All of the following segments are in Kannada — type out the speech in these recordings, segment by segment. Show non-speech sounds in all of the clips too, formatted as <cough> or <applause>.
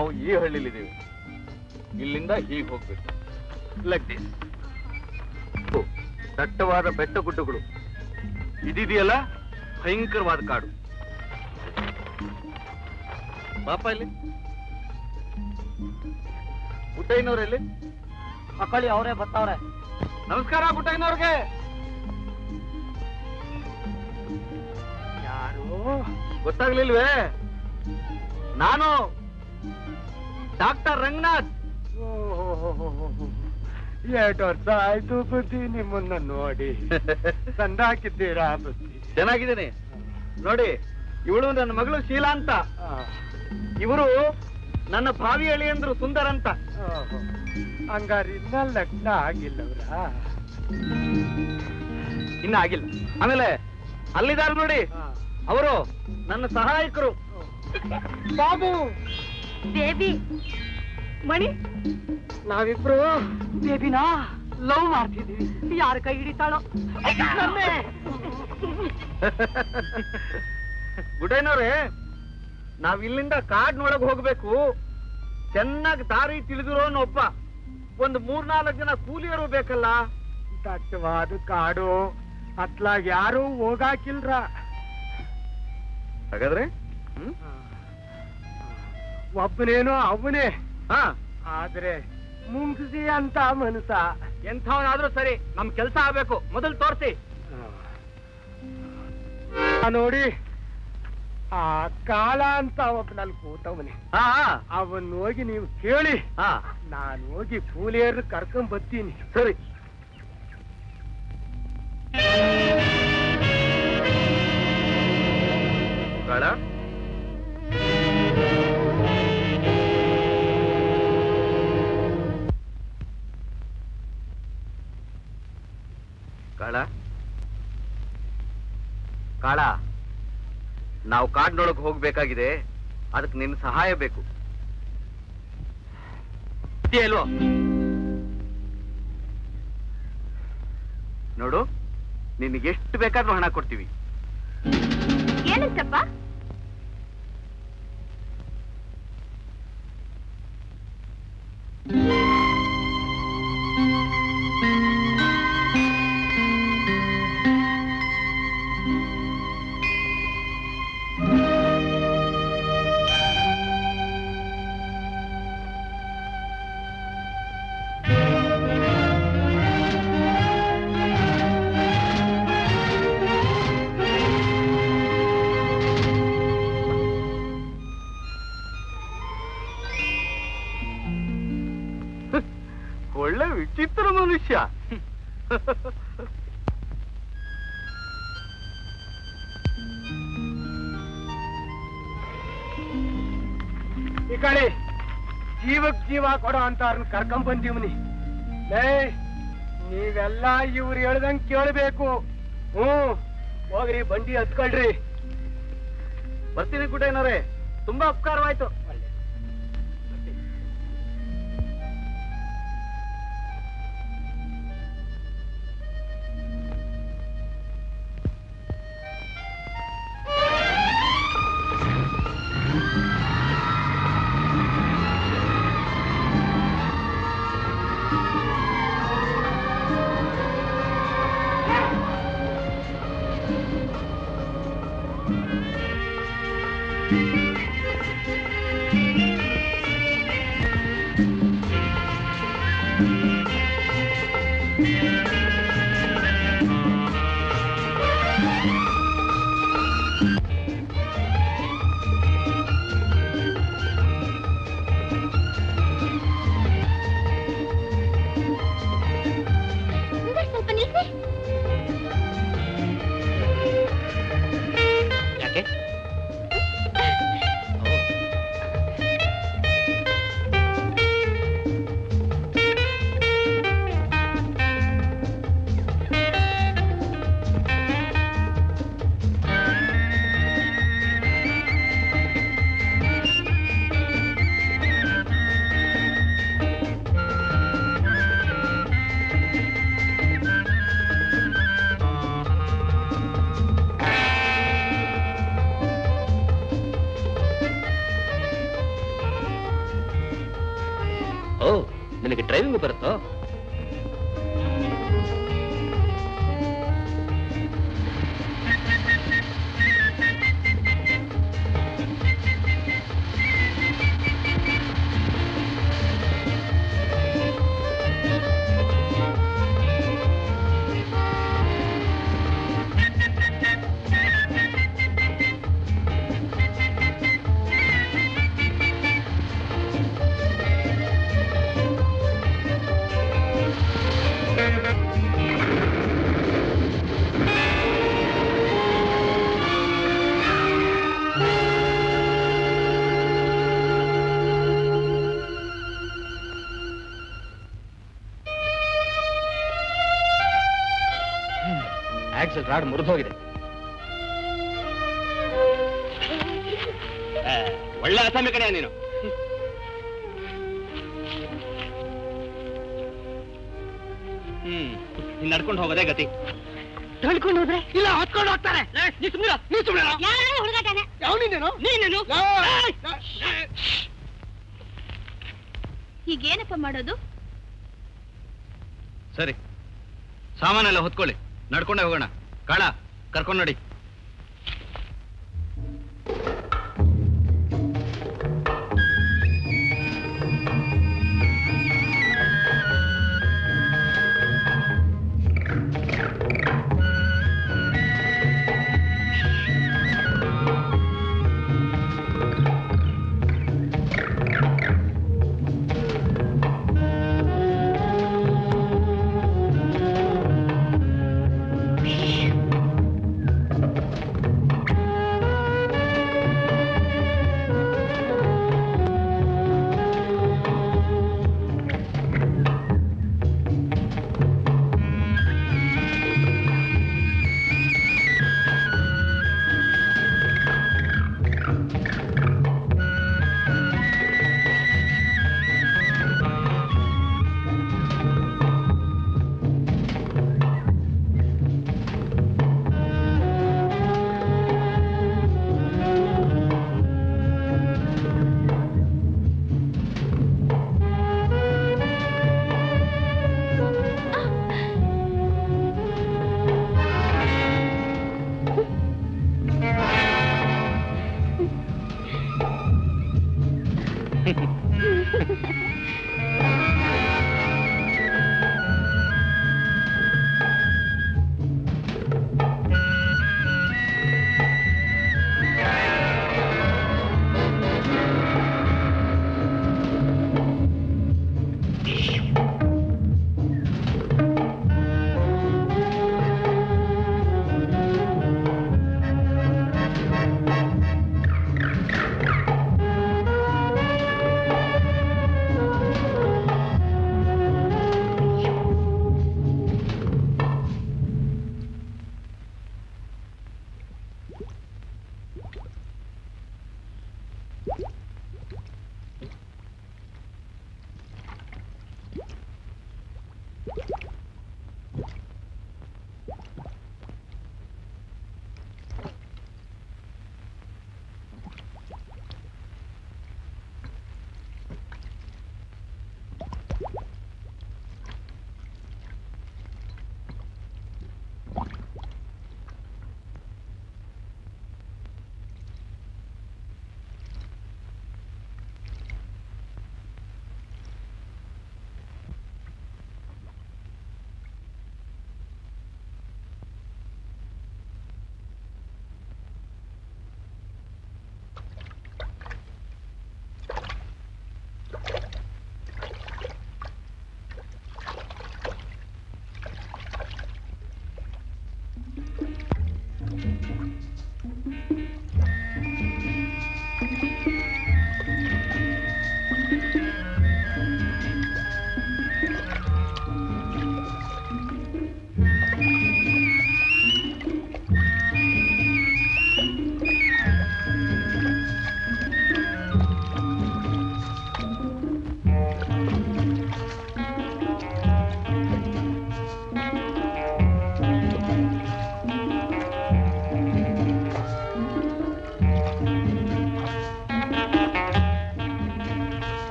ನಾವು ಈ ಹಳ್ಳಿಲಿದ್ದೀವಿ ಇಲ್ಲಿಂದ ಹೀಗೆ ಹೋಗ್ಬೇಕು. ಲೈಕ್ ದಿಸ್ ದಟ್ಟವಾದ ಬೆಟ್ಟ ಗುಡ್ಡಗಳು. ಇದಿದೆಯಲ್ಲ? ಭಯಂಕರವಾದ ಕಾಡು. ಪಾಪ ಇಲ್ಲಿ. ಗುಡ್ಡಯ್ಯನವ್ರಲ್ಲಿ ಮಕ್ಕಳಿ ಅವರೇ ಬರ್ತಾವ್ರೆ ನಮಸ್ಕಾರ ಗುಡ್ಡಯ್ಯನವ್ರಿಗೆ. ಯಾರು? ಗೊತ್ತಾಗ್ಲಿಲ್ವೇ? ನಾನು ಡಾಕ್ಟರ್ ರಂಗನಾಥ್. ಎರಡು ವರ್ಷ ಆಯ್ತು ಬುದ್ಧಿ ನಿಮ್ಮನ್ನ ನೋಡಿ. ಸಂದಾಕಿದ್ದೀರಾ ಬುದ್ಧಿ? ಚೆನ್ನಾಗಿದ್ದೀನಿ. ನೋಡಿ ಇವಳು ನನ್ನ ಮಗಳು ಶೀಲಾ ಅಂತ. ಇವರು ನನ್ನ ಭಾವಿ ಅಂದ್ರು ಸುಂದರ್ ಅಂತ. ಹಂಗಾರಿ ಹಂಗಾರೆ ಇನ್ನ ಲಗ್ನ ಆಗಿಲ್ಲವ್ರ? ಇನ್ನ ಆಗಿಲ್ಲ. ಆಮೇಲೆ ಅಲ್ಲಿದ್ದಾರೆ ನೋಡಿ ಅವರು ನನ್ನ ಸಹಾಯಕರು. ಬಾಬು! ಬೇಬಿ. ಮಣಿ. ನಾವಿಬ್ರು ಬೇಬಿನಾ ಲವ್ ಮಾಡ್ತಿದ್ದೀವಿ. ಯಾರ ಕೈ ಹಿಡಿತಾಳೋ. ಗುಡೇನವ್ರೆ ನಾವ್ ಇಲ್ಲಿಂದ ಕಾಡ್ನೊಳಗ್ ಹೋಗ್ಬೇಕು. ಚೆನ್ನಾಗಿ ದಾರಿ ತಿಳಿದಿರೋ ಒಬ್ಬ. ಮೂರ್ ಮೂರ್ನಾಲ್ಕು ಜನ ಕೂಲಿಯರು ಬೇಕಲ್ಲ? ದಟ್ಟವಾದ ಕಾಡು. ಅತ್ಲಾಗ ಯಾರು ಹೋಗಾಕಿಲ್ರ. ಹಾಗಾದ್ರೆ? ಹ್ಮ್? ಒಬ್ಬನೇನೋ ಅವನೇ. ಹಾ. ಆದ್ರೆ ಮುಂಗಿಸಿ ಅಂತ ಮನಸ ಎಂಥವನಾದ್ರೂ ಸರಿ ನಮ್ ಕೆಲ್ಸ ಆಗ್ಬೇಕು. ಮೊದಲು ತೋರಿಸಿ. ಆ. ನೋಡಿ ಆ ಕಾಲ ಅಂತ ಒಬ್ಬನಲ್ಲಿ ಕೂತವನೇ. ಹಾ ಅವನ್ ಹೋಗಿ ನೀವು ಕೇಳಿ. ಹಾ. ನಾನು ಹೋಗಿ ಕೂಲಿಯರ್ ಕರ್ಕೊಂಡ್ ಬರ್ತೀನಿ. ಸರಿ. ಕಾಳ ಕಾಳ? ಕಾಳ, ನಾವು ಕಾಡ್ನೊಳಗೆ ಹೋಗ್ಬೇಕಾಗಿದೆ. ಅದಕ್ಕೆ ನಿನ್ನ ಸಹಾಯ ಬೇಕು. ಅಲ್ವೋ ನೋಡು, ನಿನ್ಗೆ ಎಷ್ಟು ಬೇಕಾದ್ರೂ ಹಣ ಕೊಡ್ತೀವಿ. ಏನಂತಪ್ಪ? ಒಳ್ಳೆ ಕಡೆ ಜೀವಕ್ ಜೀವ ಕೊಡೋ ಅಂತ ಕರ್ಕೊಂಡ್ ಬಂದೀವ್ನಿ. ನೀವೆಲ್ಲ ಇವ್ರು ಹೇಳ್ದಂಗ್ ಕೇಳ್ಬೇಕು. ಹ್ಮ್ ಹೋಗ್ರಿ, ಬಂಡಿ ಹತ್ಕೊಳ್ರಿ. ಬರ್ತೀನಿ ಗುಡ್ಡ ಏನಾರೇ ತುಂಬಾ ಉಪಕಾರವಾಯ್ತು. ರಾಡ್ ಮುರಿದೋಗಿದೆ. ಒಳ್ಳೆ ಅಸಾಮಿ ಕಡೆ ನೀನು. ಹ್ಮ್ ನೀನ್ ನಡ್ಕೊಂಡು ಹೋಗೋದೇ ಗತಿ. ತಳ್ಕೊಂಡು ಹೋದ್ರೆ? ಇಲ್ಲ ಹೊತ್ಕೊಂಡು ಹೋಗ್ತಾರೆ. ಹೀಗೇನಪ್ಪ ಮಾಡೋದು? ಸರಿ ಸಾಮಾನೆಲ್ಲ ಹೊತ್ಕೊಳ್ಳಿ. ನಡ್ಕೊಂಡೇ ಹೋಗೋಣ. ಕಾಳ ಕರ್ಕೊಂಡು ನೋಡಿ.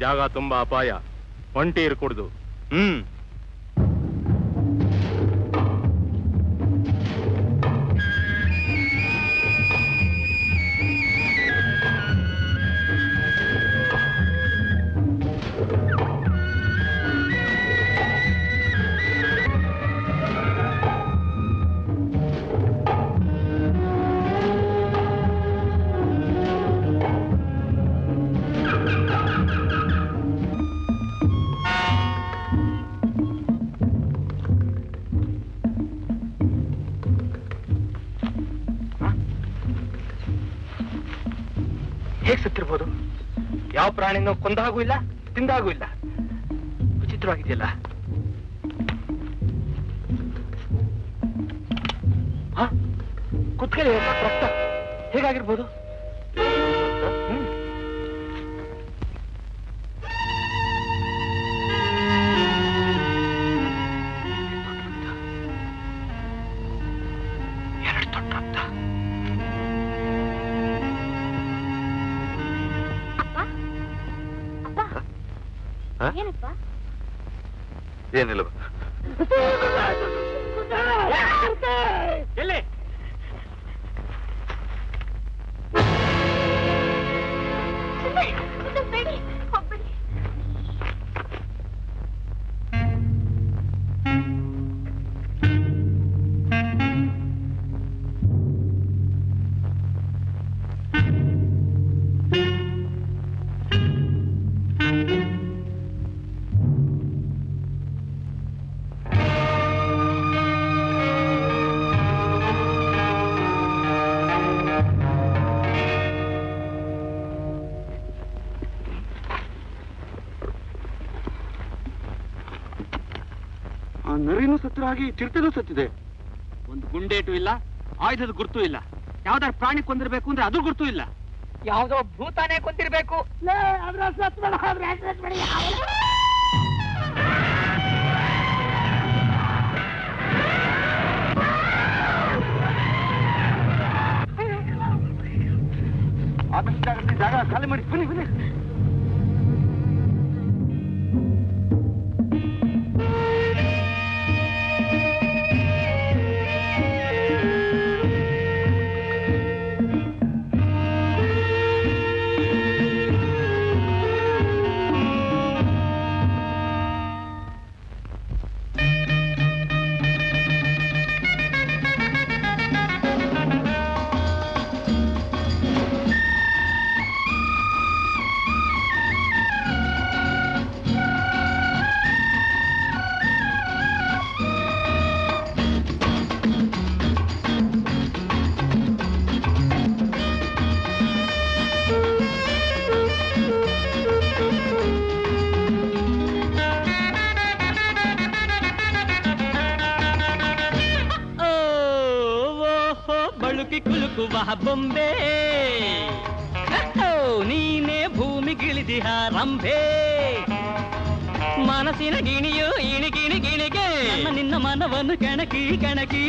ಜಾಗ ತುಂಬಾ ಅಪಾಯ. ಒಂಟಿ ಇರ್ಕೂಡ್ದು. ಹ್ಮ್. ಯಾವ ಕೊಂದ ಕೊಂದಾಗೂ ಇಲ್ಲ ತಿಂದಾಗೂ ಇಲ್ಲ. ವಿಚಿತ್ರವಾಗಿದೆಯಲ್ಲ? ಕುತ್ಕೊಳ್ಳಿ ರಕ್ತ. ಹೇಗಾಗಿರ್ಬೋದು? ಸತ್ರ ಹಾಗೆ ಚಿರತೆನೂ ಸತ್ತಿದೆ. ಒಂದು ಗುಂಡೇಟು ಇಲ್ಲ ಆಯುಧದ ಗುರ್ತು ಇಲ್ಲ. ಯಾವ್ದಾದ್ರು ಪ್ರಾಣಿ ಕೊಂದಿರ್ಬೇಕು ಅಂದ್ರೆ ಅದು ಗುರ್ತು ಇಲ್ಲ. ಯಾವ್ದೋ ಭೂತಾನೇ ಕೊಂತಿರ್ಬೇಕು ಮನಸ್ಸಿನ ಗಿಣಿಯು ಇಣಿ ಗಿಣಿ ಗಿಣಿಗೆ ನನ್ನ ನಿನ್ನ ಮನವನ್ನು ಕಣಕಿ ಕಣಕಿ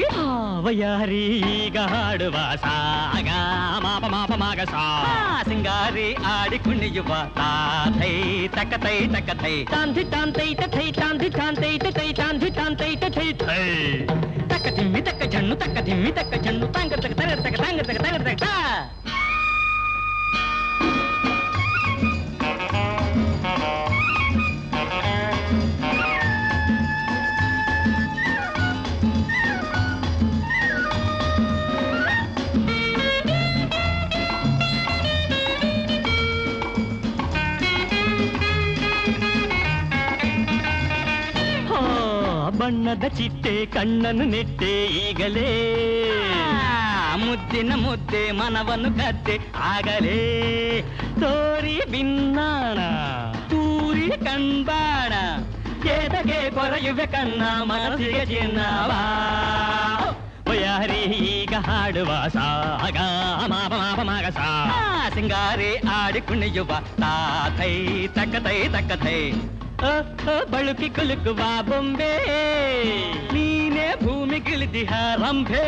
ವಯಾರಿ ಈಗ ಹಾಡುವ ಸಾಗ ಮಾಪ ಮಾಪ ಮಾಗ ಸಾ ಸಿಂಗಾರಿ ಆಡಿ ಕುಣಿಯುವ ತಾಥೈ ತಕತೈ ತಕತೈ ತಾಂಧಿ ತಾಂತೈ ತಥೈ ತಾಂಧಿ ತಾಂತೈ ತಥೈ ತಾಂಧಿ ತಾಂತೈ ತಥೈ ಥೈ ತಕ್ಕ ತಿಮ್ಮಿ ತಕ್ಕ ಜಣ್ಣು ತಕ್ಕ ತಿಮ್ಮಿ ತಕ್ಕ ಜಣ್ಣು ತಾಂಗ ತಕ್ಕ ತಗ ತಗ ತಾಂಗ ತಗ ತಗ ತಗ ಬಣ್ಣದ ಚಿಟ್ಟೆ ಕಣ್ಣನ್ನು ನೆಟ್ಟೆ ಈಗಲೇ ಮುದ್ದಿನ ಮುದ್ದೆ ಮನವನ್ನು ಕತ್ತೆ ಆಗಲೇ ತೋರಿ ಬಿನ್ನಾಣ ತೂರಿ ಕಣ್ಬಾಣ ಎದಗೆ ಕೊರೆಯುವೆ ಕನ್ನ ಮನಸ್ಸಿಗೆ ಚಿನ್ನವಾ ಯಾರಿ ಈಗ ಹಾಡುವ ಸಾಗ ಮಾಪ ಮಾಪ ಮಗ ಸಾ ಸಿಂಗಾರಿ ಆಡಿ ಕುಣಿಯುವ ತಾತೈ ತಕ್ಕತೈ ತಕ್ಕತೈ ಅ, ಅ, ಬಳುಕಿ ಕುಲುಕುವ ಬೊಂಬೆ ನೀನೇ ಭೂಮಿಗಿಳಿದಿಹ ರಂಭೆ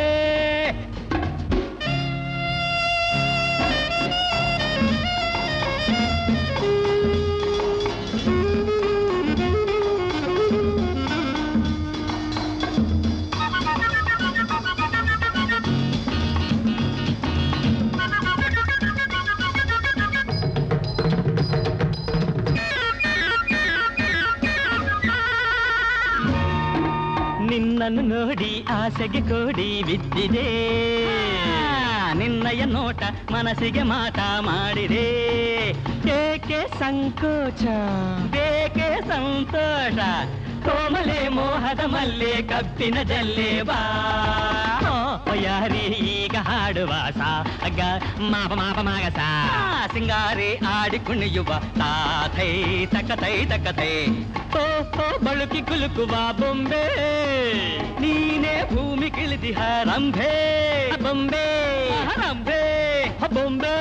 ನಿನ್ನನ್ನು ನೋಡಿ ಆಸೆಗೆ ಕೋಡಿ ಬಿದ್ದಿದೆ. ನಿನ್ನಯ ನೋಟ ಮನಸ್ಸಿಗೆ ಮಾಟ ಮಾಡಿದೆ. ಏಕೆ ಸಂಕೋಚ? ಬೇಕೆ ಸಂತೋಷ? ಕೋಮಲೆ ಮೋಹದ ಮಲ್ಲೆ ಕಬ್ಬಿನ ಜಲ್ಲೆ ಬಾ ಓ ಯಾರಿ ಈಗ ಹಾಡುವ ಸಾಗ ಮಾಪ ಮಾಪ ಮಾಗ ಸಾ ಸಿಂಗಾರಿ ಆಡಿ ಕುಣಿಯುವ ತಾಥೈ ತಕತೈ ತಕತೈ ಓ ಓ ಬಳುಕಿ ಕುಲುಕುವ ಬೊಂಬೆ ನೀನೇ ಭೂಮಿ ಕಿಳಿದಿಹ ರಂಭೆ ಬೊಂಬೆ ರಂಭೆ ಬೊಂಬೆ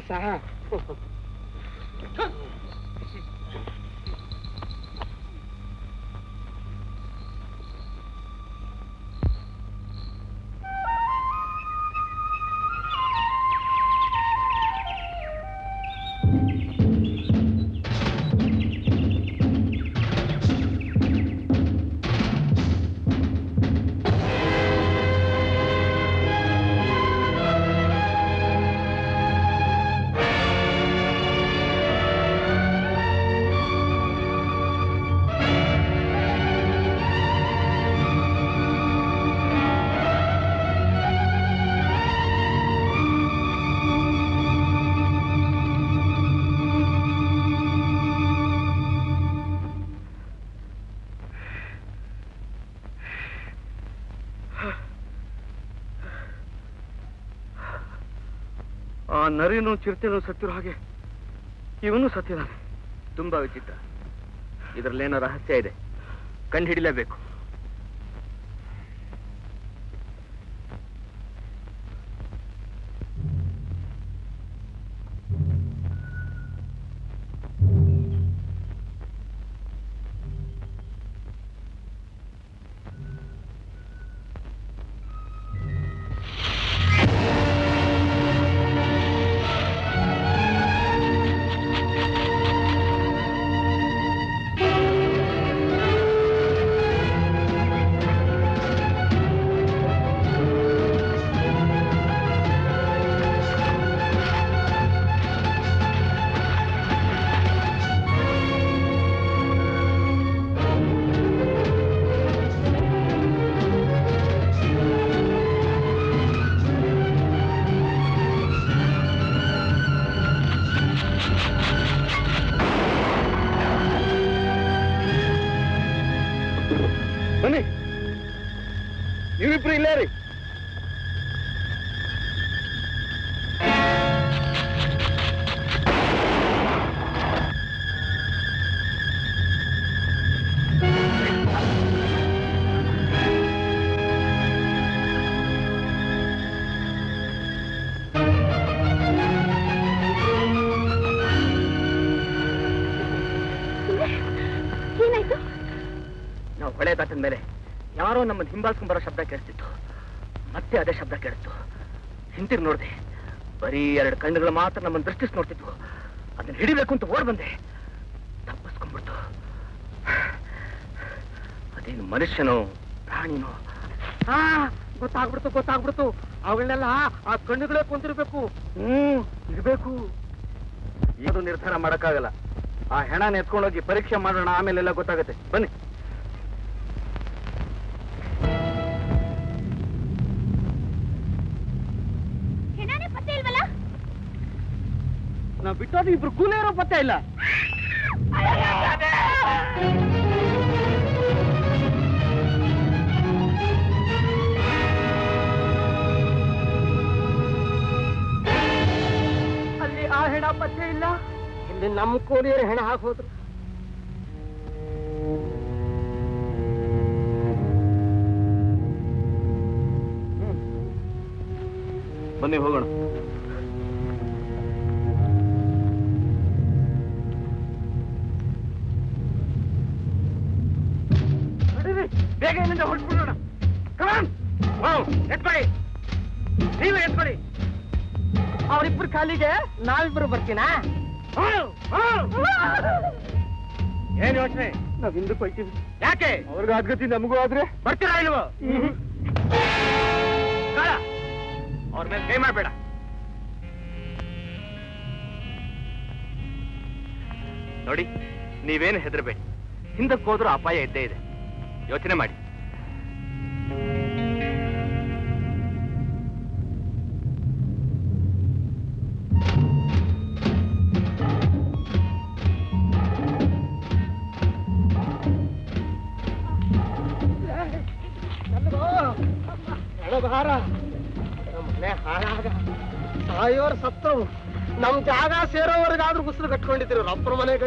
सहा ಆ ನರಿನು ಚಿರತೆನೂ ಸತ್ತಿರೋ ಹಾಗೆ ಇವನು ಸತ್ತಿದ್ದಾನೆ. ತುಂಬಾ ವಿಚಿತ್ರ. ಇದರಲ್ಲೇನೋ ರಹಸ್ಯ ಇದೆ. ಕಂಡು ಹಿಡಿಲೇಬೇಕು. ಯಾರೋ ನಮ್ಮನ್ನು ಹಿಂಬಾಲ್ಸ್ಕೊಂಡ್ ಬರೋ ಶಬ್ದ ಕೇಳಿಸ್ತಿತ್ತು ಮತ್ತೆ ಅದೇ ಶಬ್ದ ಕೇಳಿಸ್ತು ಹಿಂತಿರ್ ನೋಡಿದೆ. ಬರೀ ಎರಡು ಕಣ್ಣುಗಳು ಮಾತ್ರ ನಮ್ಮನ್ನು ದೃಷ್ಟಿಸ್ ನೋಡ್ತಿದ್ವು. ಅದನ್ನ ಹಿಡಿಬೇಕು ಅಂತ ಓಡ್ ಬಂದೆ. ತಪ್ಪಿಸ್ಕೊಂಡ್ಬಿಡ್ತು. ಅದೇನು ಮನುಷ್ಯನೋ ಪ್ರಾಣಿನೋ? ಹಾ ಗೊತ್ತಾಗ್ಬಿಡ್ತು ಗೊತ್ತಾಗ್ಬಿಡ್ತು. ಅವುಗಳನ್ನೆಲ್ಲ ಆ ಕಣ್ಣುಗಳೇ ಕುಂತಿರ್ಬೇಕು ಹ್ಮ್ ಇರ್ಬೇಕು. ಏನು ನಿರ್ಧಾರ ಮಾಡಕ್ಕಾಗಲ್ಲ. ಆ ಹೆಣನ ಎತ್ಕೊಂಡೋಗಿ ಪರೀಕ್ಷೆ ಮಾಡೋಣ ಆಮೇಲೆಲ್ಲ ಗೊತ್ತಾಗುತ್ತೆ. ಬನ್ನಿ. ಬಿಟ್ಟೋದು ಇಬ್ರು ಕೂಲಿಯರೋ ಪತ್ತೆ ಇಲ್ಲ. ಅಲ್ಲಿ ಆ ಹೆಣ ಪತ್ತೆ ಇಲ್ಲ? ಇಲ್ಲಿ ನಮ್ಮ ಕೂಲಿಯರು ಹೆಣ ಹಾಕೋದ್ರು ಬನ್ನಿ ಹೋಗೋಣ. ನಾವಿಬ್ರು ಬರ್ತೀನಾ? ಏನ್ ಯೋಚನೆ? ನಾವ್ ಹಿಂದಕ್ಕೆ ಹೋಯ್ತೀವಿ ಯಾಕೆ? ಅವ್ರಿಗೆ ಆದ್ಗತಿ ನಮಗೂ ಆದ್ರೆ. ಬರ್ತೀರಾ ಇಲ್ವೋ? ಅವ್ರ ಮೇಲೆ ಕೈ ಮಾಡಬೇಡ. ನೋಡಿ ನೀವೇನು ಹೆದರಬೇಡಿ. ಹಿಂದಕ್ಕೆ ಹೋದ್ರೂ ಅಪಾಯ ಇದ್ದೇ ಇದೆ. ಯೋಚನೆ ಮಾಡಿ.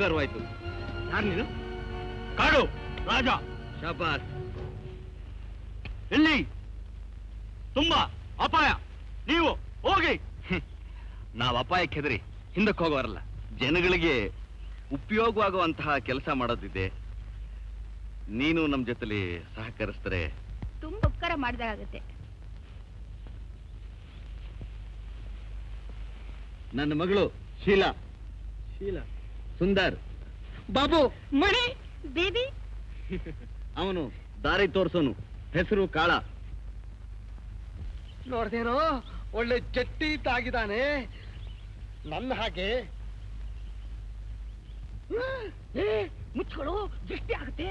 ಉಪಕಾರವಾಯ್ತು. ಯಾರು ನೀನು? ಕಾಡು ರಾಜ. ಶಾಬಾಸ್. ಇಲ್ಲಿ ತುಂಬಾ ಅಪಾಯ. ನೀವು ಹೋಗಿ. ನಾವು ಅಪಾಯಕ್ಕೆ ಹೆದರಿ ಹಿಂದಕ್ಕೆ ಹೋಗೋರಲ್ಲ ಜನಗಳಿಗೆ ಉಪಯೋಗವಾಗುವಂತಹ ಕೆಲಸ ಮಾಡೋದಿದೆ. ನೀನು ನಮ್ಮ ಜೊತೆಲಿ ಸಹಕರಿಸ್ತಾರೆ. ತುಂಬಾ ಉಪಕಾರ ಮಾಡಿದಾಗುತ್ತೆ ನನ್ನ ಮಗಳು ಶೀಲಾ. ಶೀಲಾ. ಸುಂದರ್. ಬಾಬು ಮಣಿ ಬೇಬಿ? <laughs> ಅವನು ದಾರಿ ತೋರ್ಸೋನು. ಹೆಸರು ಕಾಳ. ನೋಡ್ದೇನೋ ಒಳ್ಳೆ ಜಟ್ಟಿ ತಾಗಿದಾನೆ. ನನ್ನ ಹಾಗೆ. ಮುಚ್ಚಿಕೊಳ್ಳು ದೃಷ್ಟಿ ಆಗುತ್ತೆ.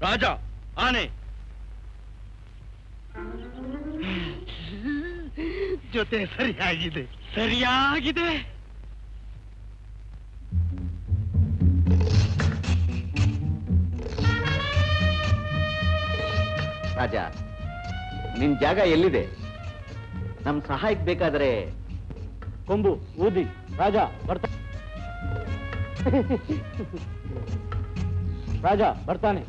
ರಾಜ ಆನೆ. ಜೊತೆ ಸರಿಯಾಗಿದೆ. ಸರಿಯಾಗಿದೆ. ರಾಜ ನಿನ್ ಜಾಗ ಎಲ್ಲಿದೆ? ನಮ್ ಸಹಾಯಕ್ ಬೇಕಾದ್ರೆ ಕೊಂಬು ಊದಿ ರಾಜ ಬರ್ತ <laughs> ರಾಜ ಬರ್ತಾನೆ.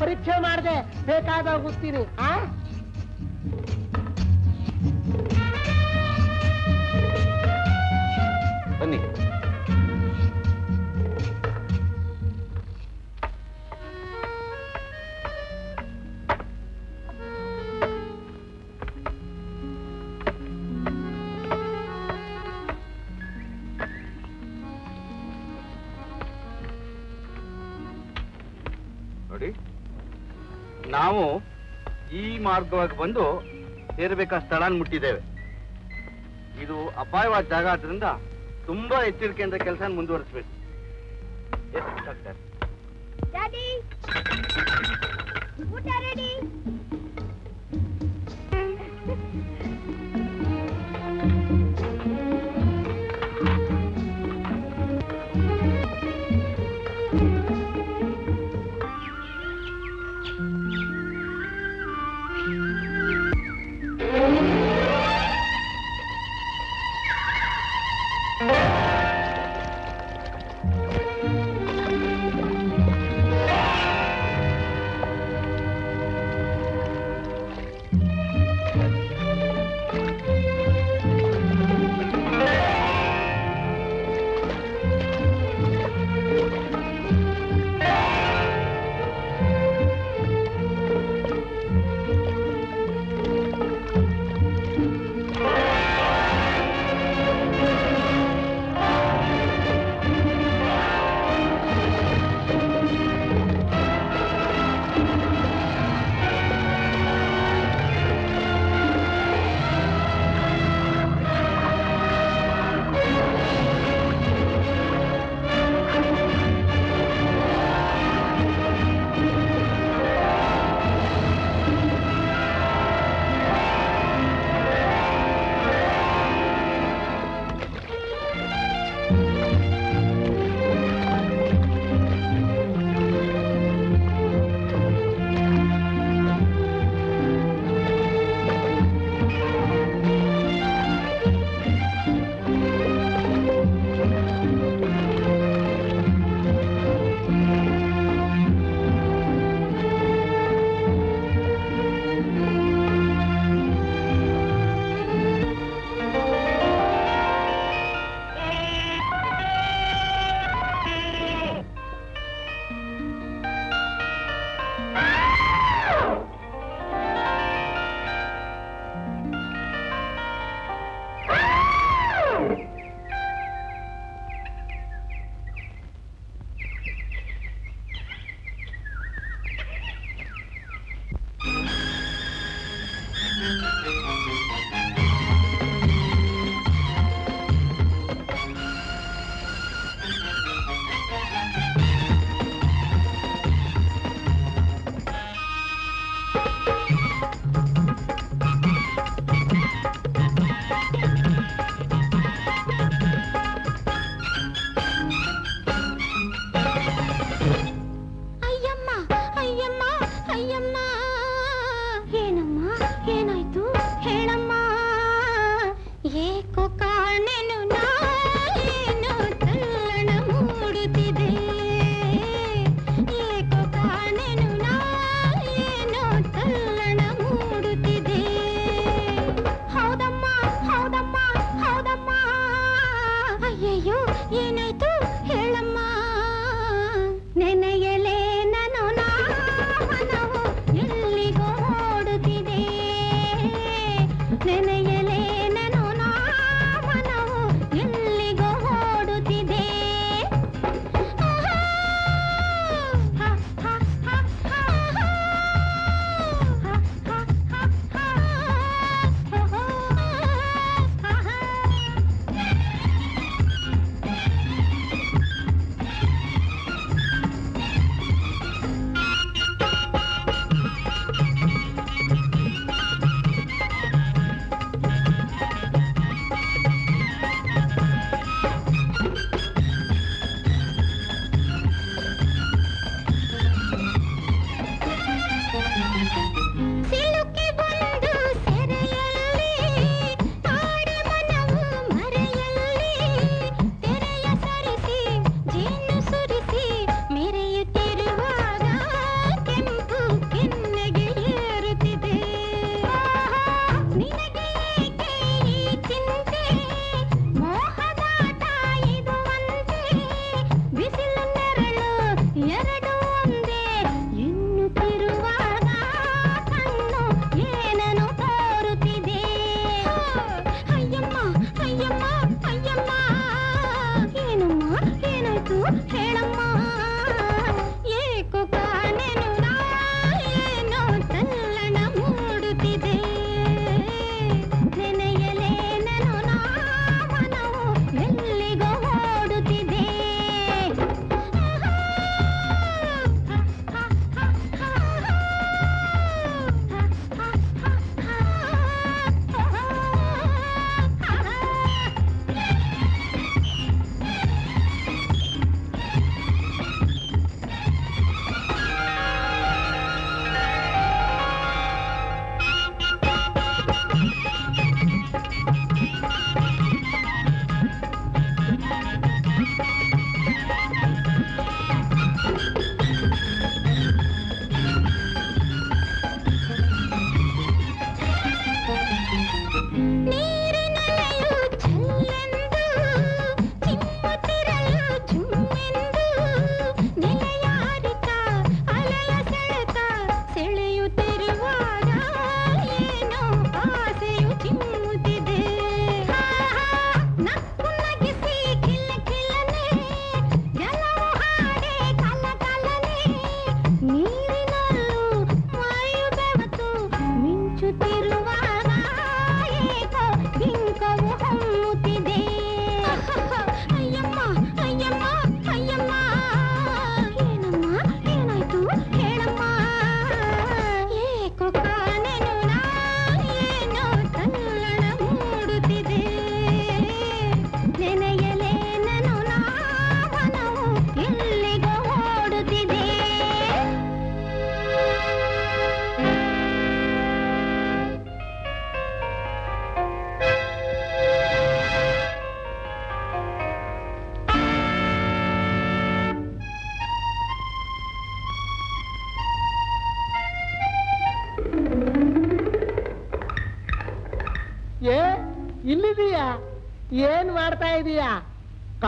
ಪರೀಕ್ಷೆ ಮಾಡ್ದೆ ಬೇಕಾದಾಗ ಓದ್ತೀನಿ ಆ? ಬನ್ನಿ. ಮಾರ್ಗವಾಗಿ ಬಂದು ಸೇರಬೇಕಾದ ಸ್ಥಳ ಮುಟ್ಟಿದ್ದೇವೆ. ಇದು ಅಪಾಯವಾದ ಜಾಗ ಆದ್ರಿಂದ ತುಂಬಾ ಎಚ್ಚರಿಕೆಯಿಂದ ಕೆಲಸ ಮುಂದುವರಿಸಬೇಕು. ಡಾಕ್ಟರ್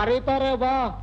हरे पर वाह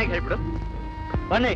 బానే ఇప్పుడు బండి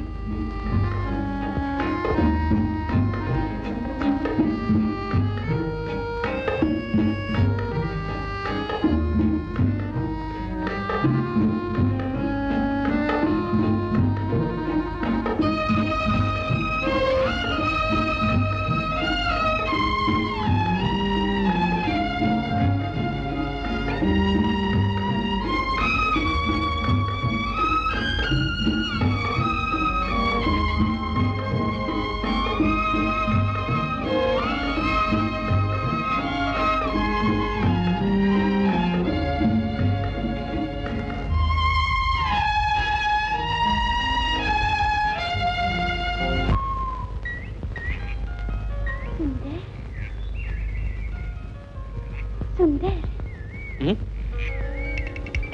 ಸುಂದರ್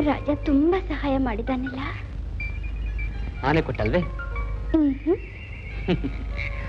ರಾಜ ತುಂಬಾ ಸಹಾಯ ಮಾಡಿದಾನಲ್ಲ. ಆನೆ ಕೊಟ್ಟಲ್ವೇ? <laughs>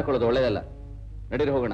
ಅವನ್ನ ಎದುರಾಕೊಳ್ಳೋದು ಒಳ್ಳೇದಲ್ಲ. ನಡೀರಿ ಹೋಗೋಣ.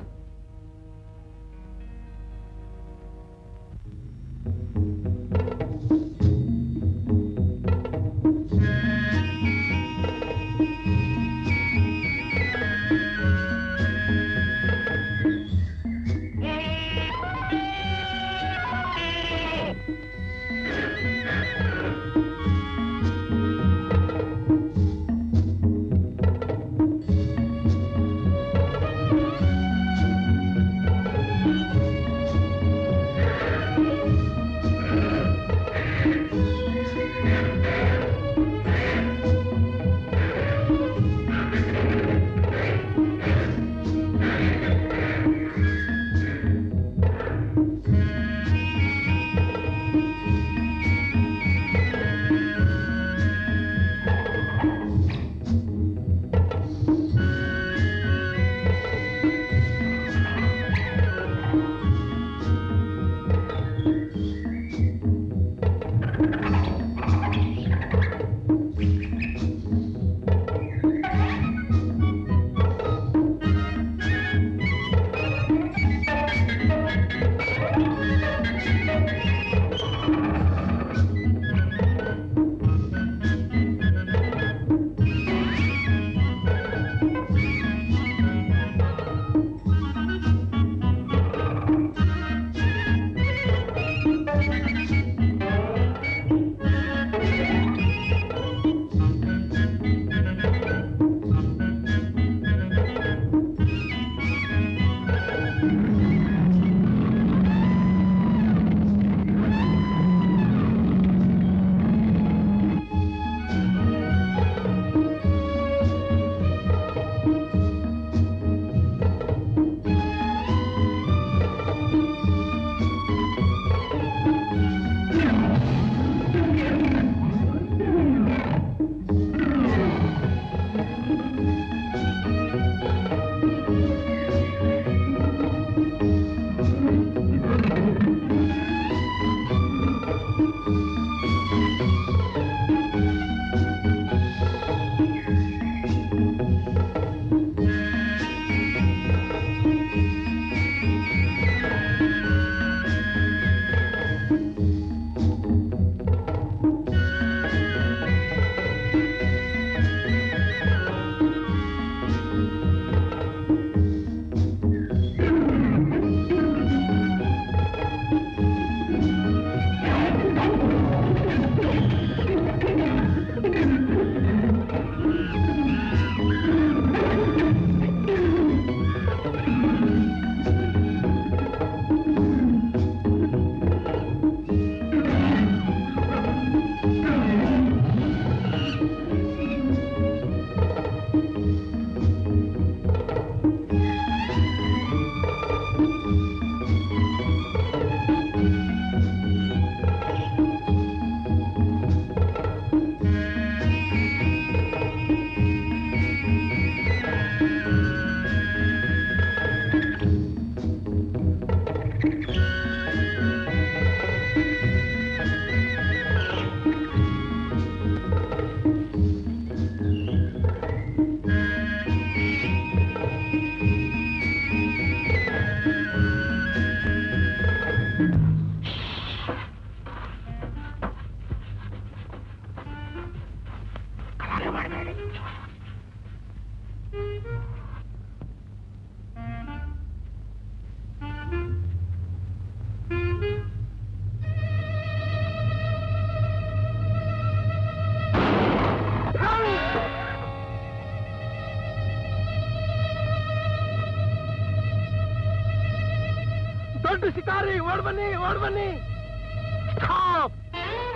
ಬನ್ನಿ, ಓಡ್ ಬನ್ನಿ!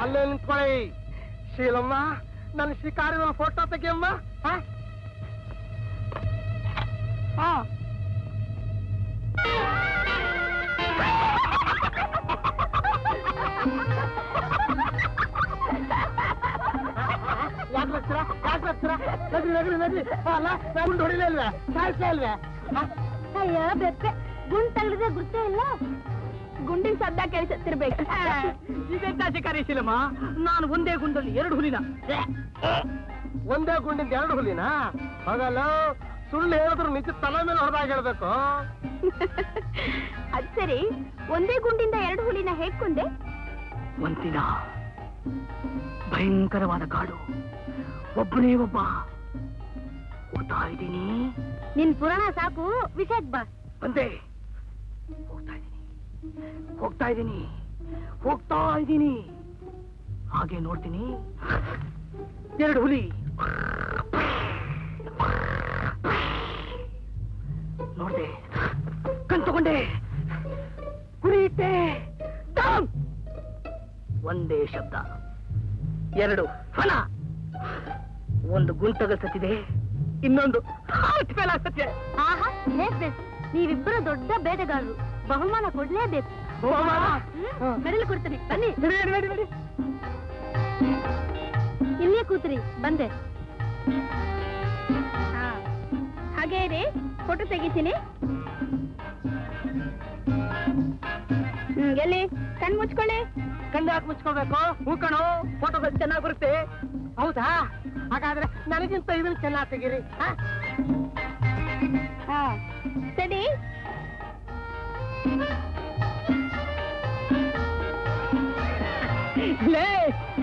ಅಲ್ಲೇ ನಿಂತ್ಕೊಳ್ಳಿ. ಶೀಲಮ್ಮ, ನನ್ನ ಶಿಕಾರಿ ಒಂದು ಫೋಟೋ ತೆಗಿಯಮ್ಮ. ಹ? ಯಾಕೆ ನಗ್ರಿ ಅಲ್ಲ ಬೆಪ್ಪೆ ಗುರ್ತೇ ಇಲ್ಲ? ಗುಂಡಿನ ಶಬ್ದ ಕೇಳಿಸುತ್ತಿರ್ಬೇಕು <laughs> ಇದೆಂತ ಶಿಕಾರಿ ಶಿಲಮಾ? ನಾನು ಒಂದೇ ಗುಂಡಲ್ಲಿ ಎರಡು ಹುಲಿನ. ಒಂದೇ ಗುಂಡಿಂದ ಎರಡು ಹುಲಿನ? ಹಾಗಲ್ಲ ಸುಳ್ಳು ಹೇಳಿದ್ರು ನಿಜ ತಲೆ ಮೇಲೆ ಹೊಡೆದಾಗ ಹೇಳ್ಬೇಕು. <laughs> ಅದ್ ಸರಿ ಒಂದೇ ಗುಂಡಿಂದ ಎರಡು ಹುಲಿನ ಹೇಗ್ ಕೊಂದೆ? ಒಂದಿನ ಭಯಂಕರವಾದ ಕಾಡು. ಒಬ್ಬನೇ ಒಬ್ಬ. ಓದ್ತಾ ಇದ್ದೀನಿ. ನಿನ್ ಪುರಾಣ ಸಾಕು ವಿಷಯಕ್ ಬಾ. ಒಂದೇ ಹೋಗ್ತಾ ಇದ್ದೀನಿ. ಹೋಗ್ತಾ ಇದ್ದೀನಿ. ಹೋಗ್ತಾ ಇದ್ದೀನಿ. ಹಾಗೆ ನೋಡ್ತೀನಿ. ಎರಡು ಹುಲಿ. ನೋಡ್ದೆ. ಕಣ್ ತಗೊಂಡೆ. ಗುರಿ ಇಟ್ಟೆ ಒಂದೇ ಶಬ್ದ. ಎರಡು ಫಲ ಒಂದು ಗುಂಟಗ ಸತ್ತಿದೆ. ಇನ್ನೊಂದು. ಆಹಾ ಬೇಸ್ ನೀವಿಬ್ಬರು ದೊಡ್ಡ ಬೇಟೆಗಾರರು. ಬಹುಮಾನ ಕೊಡ್ಲೇಬೇಕು. ಹ್ಮ್, ಮೆಡಲ್ ಕೊಡ್ತೀನಿ. ಬನ್ನಿ. ಇಲ್ಲೇ ಕೂತ್ರಿ ಬಂದೆ. ಹಾ, ಹಾಗೇ ರೀ ಫೋಟೋ ತೆಗಿತೀನಿ. ಹ್ಮ್ ಎಲ್ಲಿ? ಕಣ್ ಮುಚ್ಕೊಳ್ಳಿ. ಕಣ್ಣು ಹಾಕಿ ಮುಚ್ಕೋಬೇಕು? ಹೂ ಕಣೋ ಫೋಟೋ ಚೆನ್ನಾಗಿ ಬರುತ್ತೆ. ಹೌದಾ? ಹಾಗಾದ್ರೆ ನನಗಿಂತ ಇದನ್ನ ಚೆನ್ನಾಗಿ ತೆಗೀರಿ. ಹಾ? ಹಾ ಸರಿ ಲೇ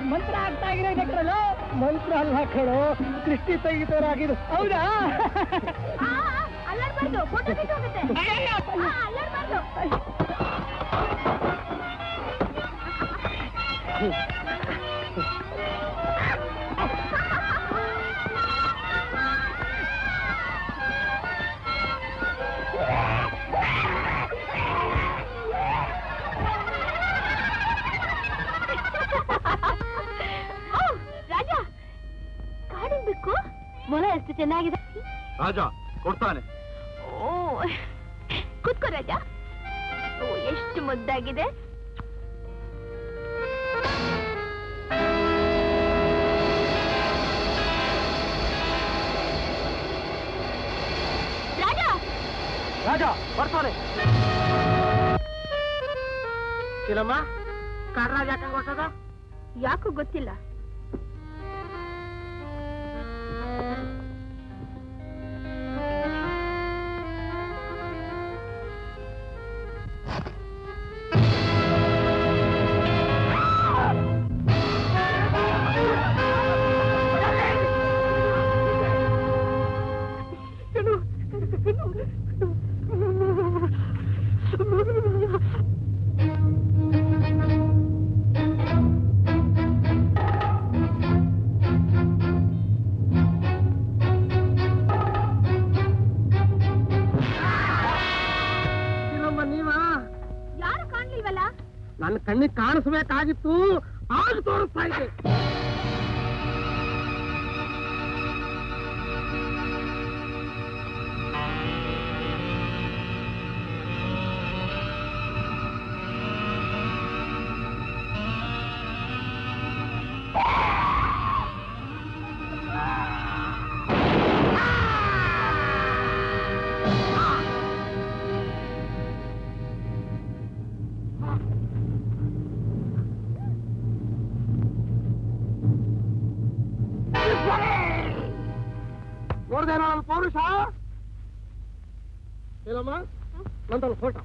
ಮಂತ್ರ ಆಗ್ತಾ ಇರೋ ಕಣಲ್ಲ ಮಂತ್ರ ಅಲ್ಲ ಕಣೋ ದೃಷ್ಟಿ ತೆಗಿತಾರಾಗಿದ್ದು ಹೌದಾ? ಆ, ಮೊಲ ಎಷ್ಟು ಚೆನ್ನಾಗಿದೆ? ರಾಜ ಕೊಡ್ತಾನೆ. ಓ ಕೂತ್ಕೋ ರಾಜ. ಓ ಎಷ್ಟು ಮುದ್ದಾಗಿದೆ. ರಾಜ! ರಾಜ ಬರ್ತಾನೆ. ಇಲ್ಲಮ್ಮ ಕಾಡ್ರಾಜ ಯಾಕಂಗ್ ಹೊಸದ? ಯಾಕೂ ಗೊತ್ತಿಲ್ಲ. ನನ್ನ ಕಣ್ಣಿಗೆ ಕಾಣಿಸ್ಬೇಕಾಗಿತ್ತು ಆಗ ತೋರಿಸ್ತಾ ಇದ್ದೆ ಇಲ್ಲಮ್ಮ ನಂದೊಂದು ಫೋಟೋ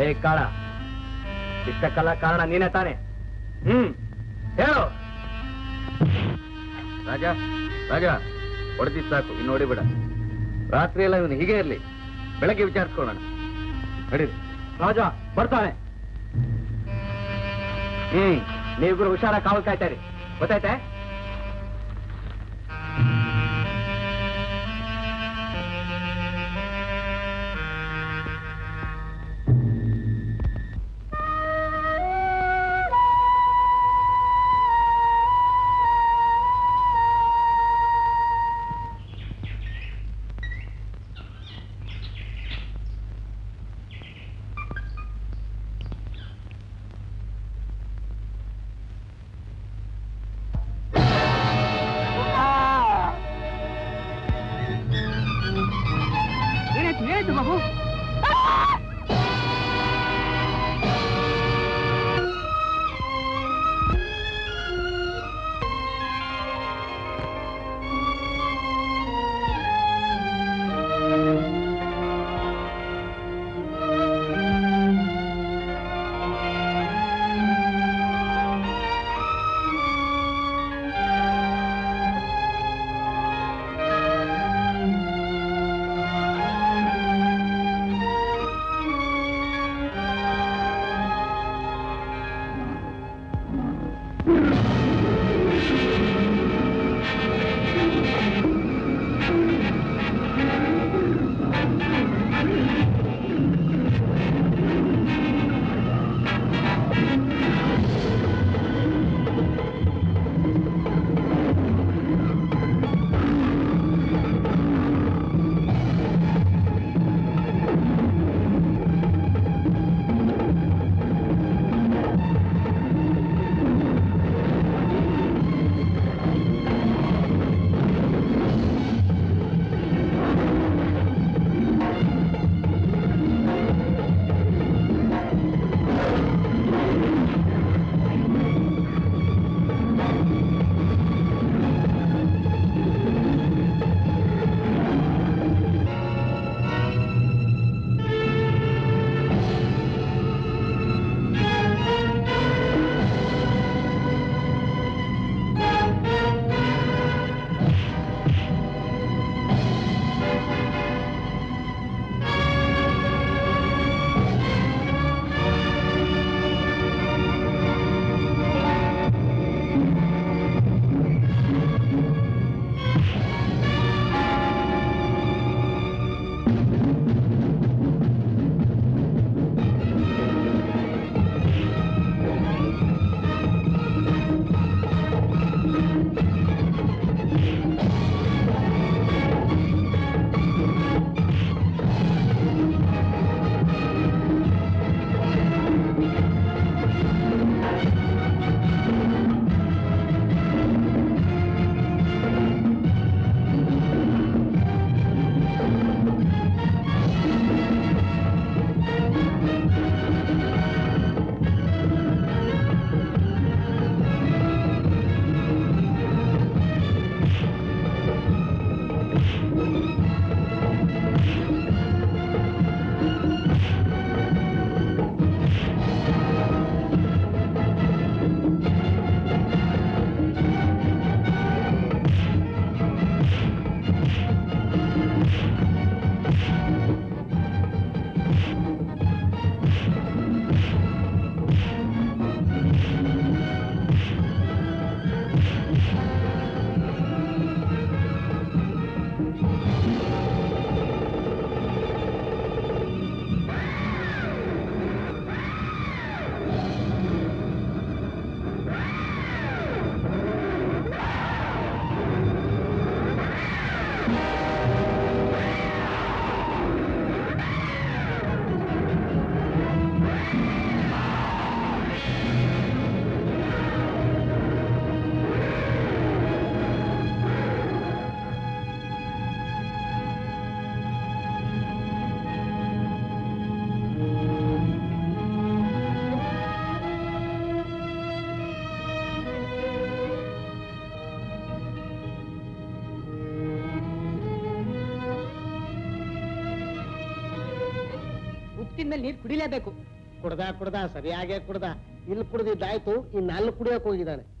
ಏ, ಕಾಳ. ಇಷ್ಟಕ್ಕೆಲ್ಲ ಕಾರಣ ನೀನೇ ತಾನೆ? ಹ್ಮ್, ಹೇಳು. ರಾಜ ರಾಜ, ಹೊಡೆದಿ ಸಾಕು, ಇನ್ನು ಹೊಡಿಬೇಡ. ರಾತ್ರಿ ಎಲ್ಲ ಇವನು ಹೀಗೆ ಇರಲಿ. ಬೆಳಗ್ಗೆ ವಿಚಾರಿಸ್ಕೊಳ್ಳೋಣ. ನಡೀರಿ ರಾಜ, ಬರ್ತಾನೆ. ಹ್ಮ್, ನೀವಿಬ್ರು ಹುಷಾರ ಕಾವಲ್ ಕಾಯ್ತಾರಿ ಗೊತ್ತಾಯ್ತಾ? ಮೇಲೆ ನೀರು ಕುಡಿಲೇಬೇಕು. ಕುಡ್ದ ಕುಡ್ದ ಸರಿಯಾಗೇ ಕುಡ್ದ. ಇಲ್ಲಿ ಕುಡ್ದಿದ್ದಾಯ್ತು ಇನ್ನು ಅಲ್ಲಿ ಕುಡಿಯಕ್ಕೆ ಹೋಗಿದ್ದಾನೆ.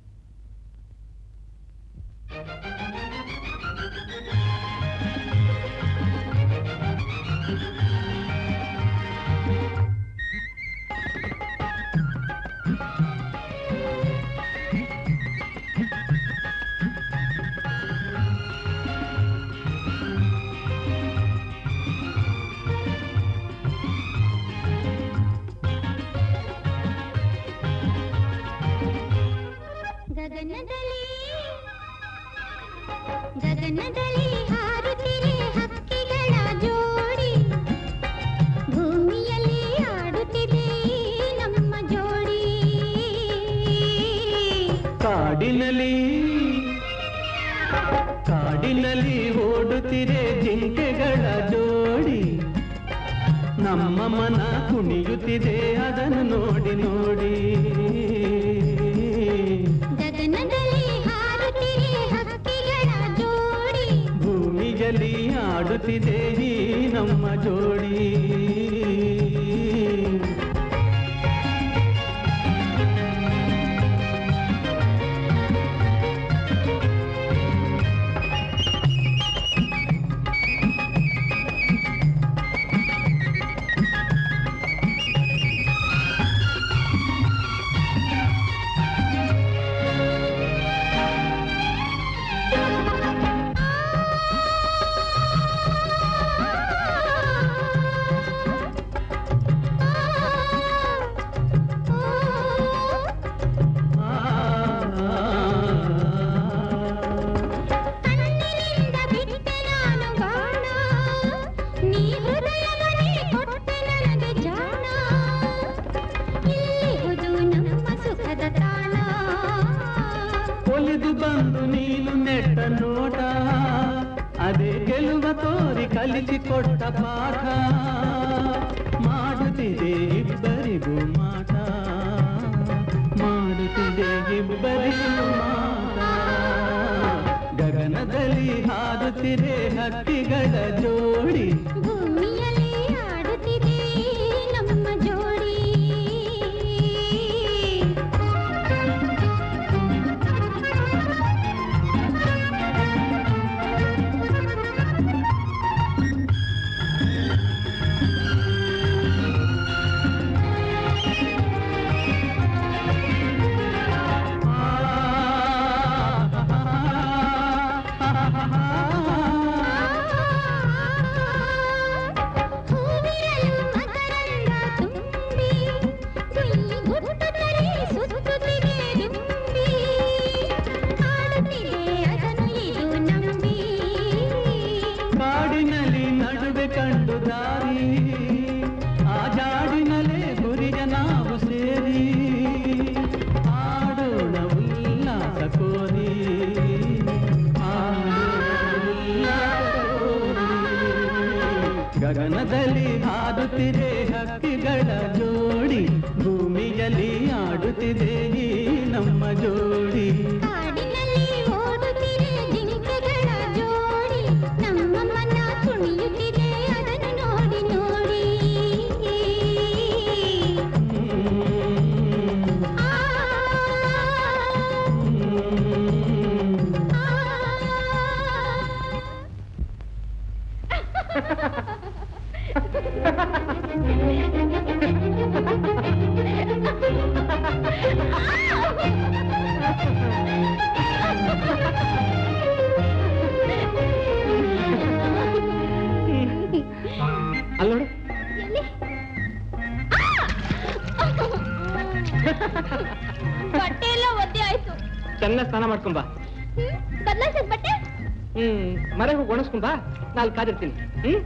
ನಾಲ್ಕು ಕಾದಿರ್ತೀನಿ ಹ್ಮ್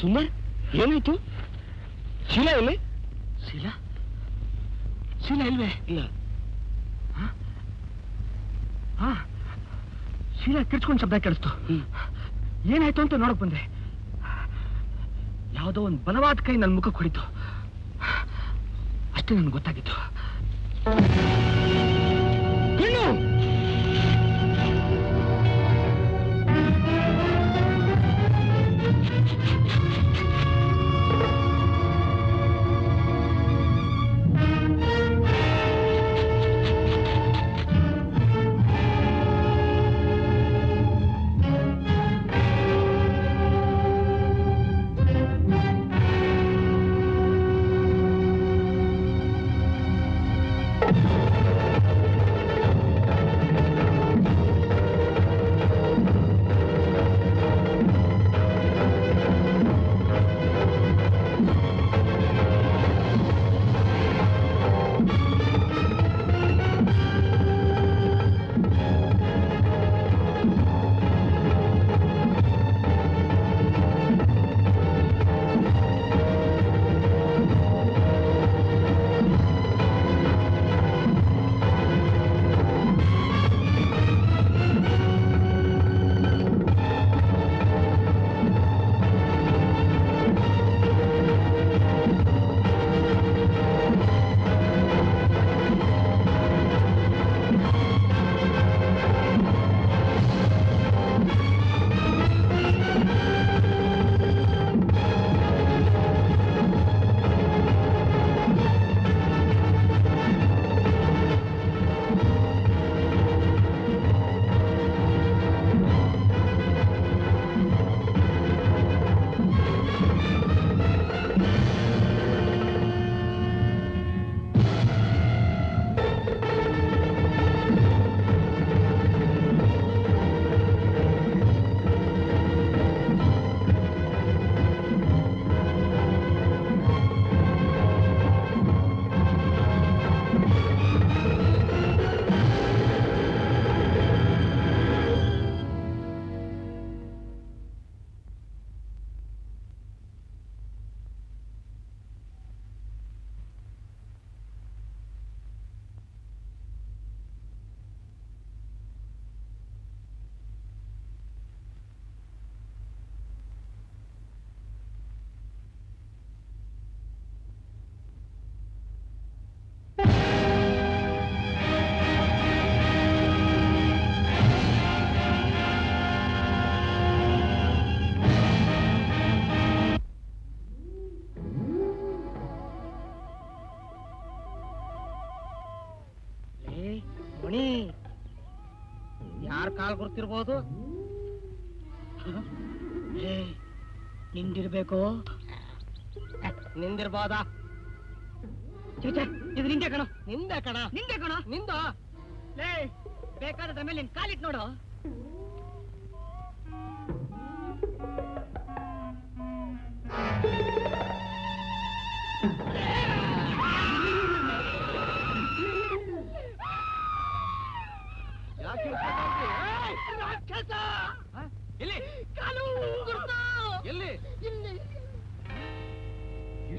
ಸುಂದರ್ ಏನಾಯ್ತು? ಶೀಲಾ ಎಲ್ಲಿ? ಶೀಲಾ? ಶೀಲಾ ಇಲ್ವೇ? ಇಲ್ಲ. ಹಾ? ಶೀಲಾ ಕಿರ್ಚ್ಕೊಂಡು ಶಬ್ದ ಕೇಳಿಸ್ತು. ಏನಾಯ್ತು ಅಂತ ನೋಡಕ್ ಬಂದೆ. ಯಾವುದೋ ಒಂದು ಬಲವಾದ ಕೈ ನನ್ನ ಮುಖಕ್ಕೆ ಹೊಡಿತು. ಅಷ್ಟೇ ನನ್ಗೆ ಗೊತ್ತಾಗಿತ್ತು. ಕಾಲ್ ಗುರ್ತಿರ್ಬೋದು? ಏ, ನಿಂದಿರ್ಬೇಕು? ನಿಂದಿರ್ಬೋದಾ? ಇದು ನಿಂದೆ ಕಣ. ನಿಂದೆ ಕಣ? ನಿಂದೆ ಕಣ. ನಿಂದ? ಲೇ ಬೇಕಾದ ಮೇಲೆ ನಿನ್ ಕಾಲಿಟ್ ನೋಡು.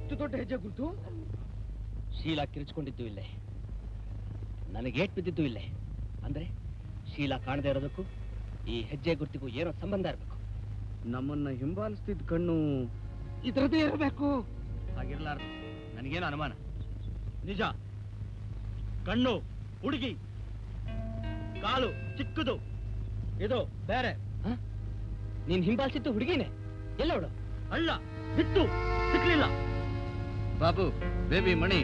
ಎಷ್ಟು ದೊಡ್ಡ ಹೆಜ್ಜೆ ಗುರುತು? ಶೀಲಾ ಕಿರಿಚಿಕೊಂಡಿದ್ದು ಇಲ್ಲೇ. ನನಗೆ ಏಟ್ ಬಿದ್ದಿದ್ದು ಇಲ್ಲೇ. ಅಂದ್ರೆ ಶೀಲಾ ಕಾಣದೇ ಇರೋದಕ್ಕೂ ಈ ಹೆಜ್ಜೆ ಗುರುತಿಗೂ ಏನೋ ಸಂಬಂಧ ಇರಬೇಕು. ನಮ್ಮನ್ನ ಹಿಂಬಾಲಿಸ್ತಿದ್ದ ಕಣ್ಣು ಇದರದೇ ಇರಬೇಕು. ಹಾಗಿರ್ಲಾರ್ದು. ನನಗೇನು ಅನುಮಾನ? ನಿಜ. ಕಣ್ಣು ಹುಡುಗಿ ಕಾಲು ಚಿಕ್ಕದು. ಇದು ಬೇರೆ. ನೀನ್ ಹಿಂಬಾಲಿಸಿದ್ದು ಹುಡುಗಿನೇ? ಎಲ್ಲವಳು? ಅಲ್ಲ ಬಿಟ್ಟು ಸಿಕ್ಲಿಲ್ಲ. ಬಾಬು ಬೇಬಿ ಮಣಿ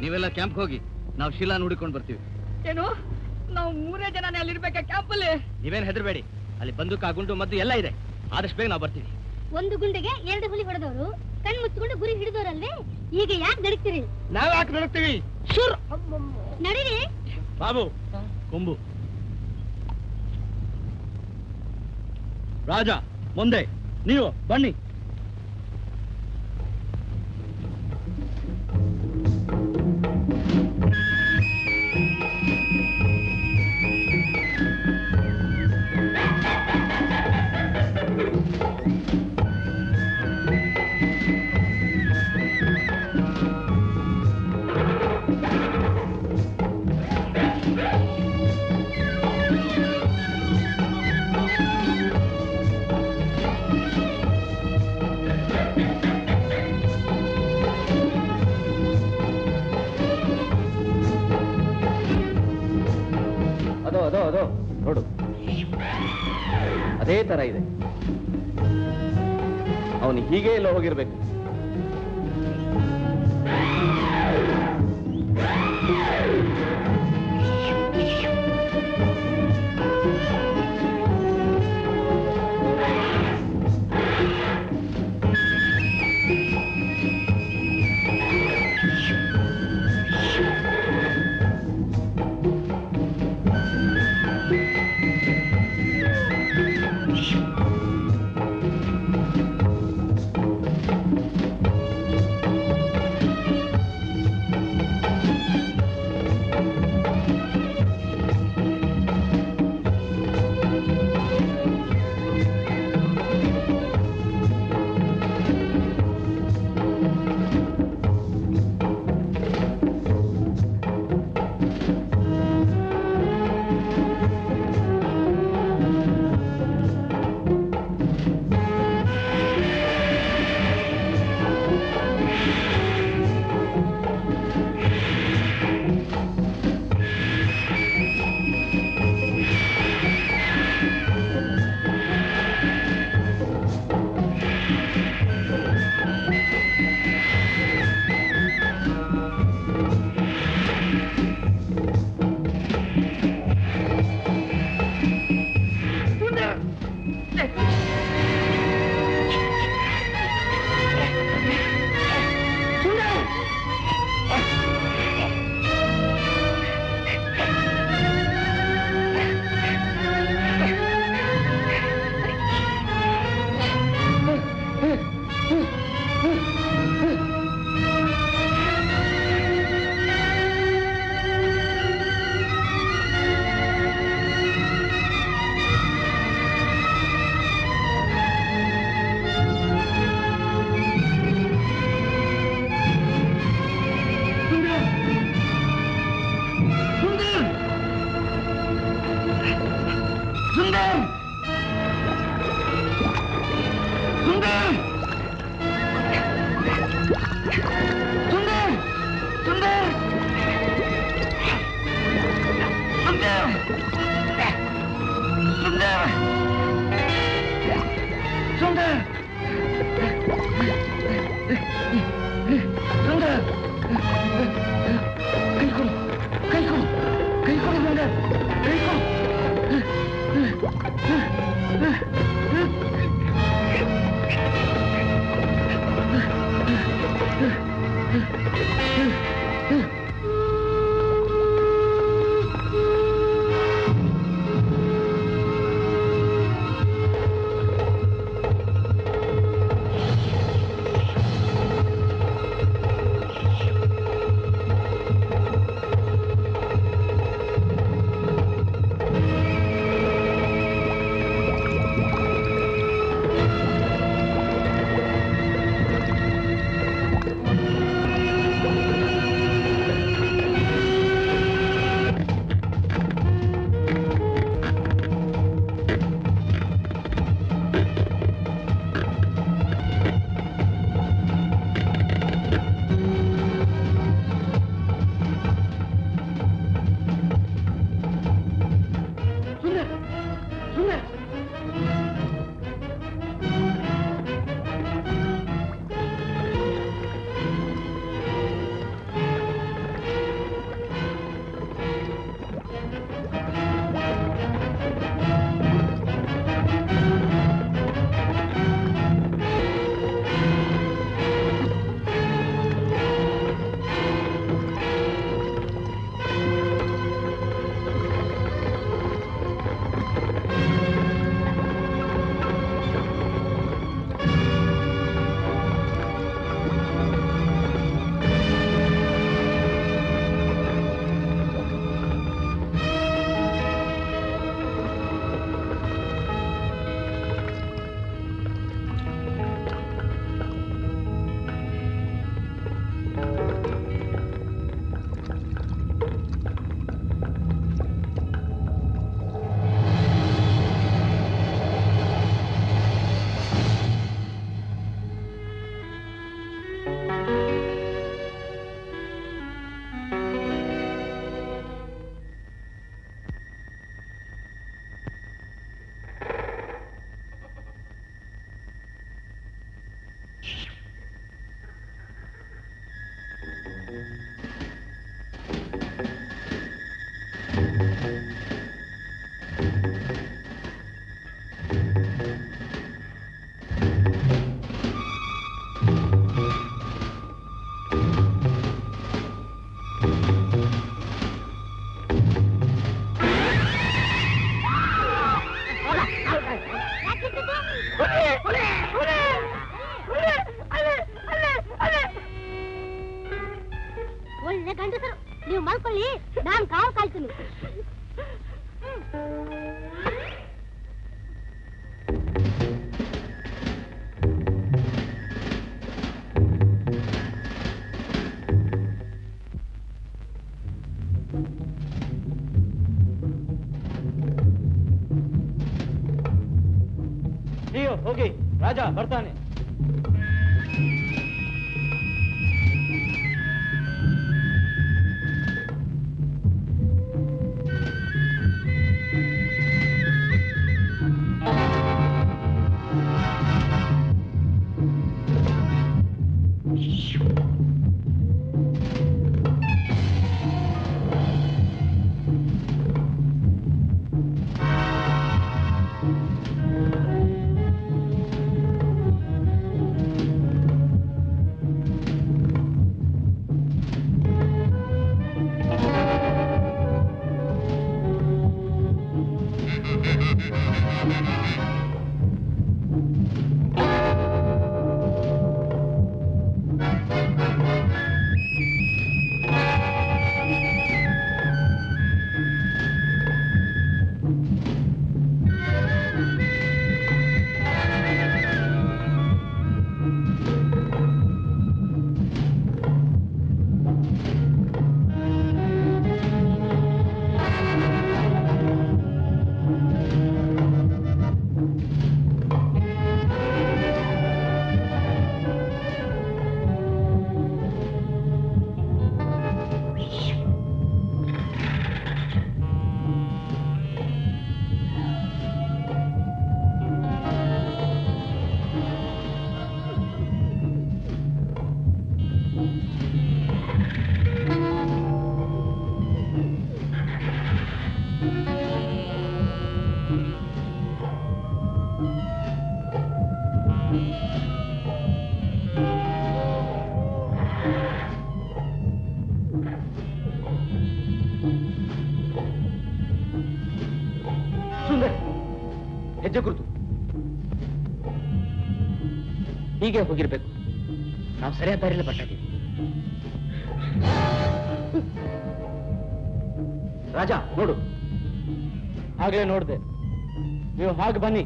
ನೀವೆಲ್ಲ ಕ್ಯಾಂಪ್ ಹೋಗಿ ನಾವು ಶಿಲಾ ನೋಡಿಕೊಂಡು ಬರ್ತೀವಿ. ಏನು? ನಾವು ಮೂರೇ ಜನನೇ ಅಲ್ಲಿರ್ಬೇಕಾ ಕ್ಯಾಂಪಲ್ಲಿ? ನೀವೇನ್ ಹೆದರ್ಬೇಡಿ. ಅಲ್ಲಿ ಬಂದೂಕ ಗುಂಡು ಮದ್ದು ಎಲ್ಲ ಇದೆ. ಆದಷ್ಟು ಬೇಗ ನಾವು ಬರ್ತೀವಿ. ಒಂದು ಗುಂಡಿಗೆ ಎರಡು ಹುಲಿ ಹೊಡೆದವರು ಕಣ್ ಮುಚ್ಚಿಕೊಂಡು ಗುರಿ ಹಿಡಿದವರಲ್ವೇ ಈಗ ಯಾಕೆ ನಡೀತೀರಿ? ನಾವ್ ಯಾಕೆ ಶುರ್! ನಡೀರಿ. ಬಾಬು ಕೊಂಬು. ರಾಜ ಮುಂದೆ. ನೀವು ಬನ್ನಿ. ಅದು ನೋಡು. ಅದೇ ತರ ಇದೆ. ಅವನು ಹೀಗೆ ಎಲ್ಲ ಹೋಗಿರ್ಬೇಕು. ರಾಜ ಬರ್ತಾನೆ ಹೀಗೆ ಹೋಗಿರ್ಬೇಕು. ನಾವು ಸರಿಯಾದ ದಾರಿಯಲ್ಲಿ ಬರ್ತಾ ರಾಜ ನೋಡು. ಆಗ್ಲೇ ನೋಡ್ದೆ. ನೀವು ಹಾಗೆ ಬನ್ನಿ.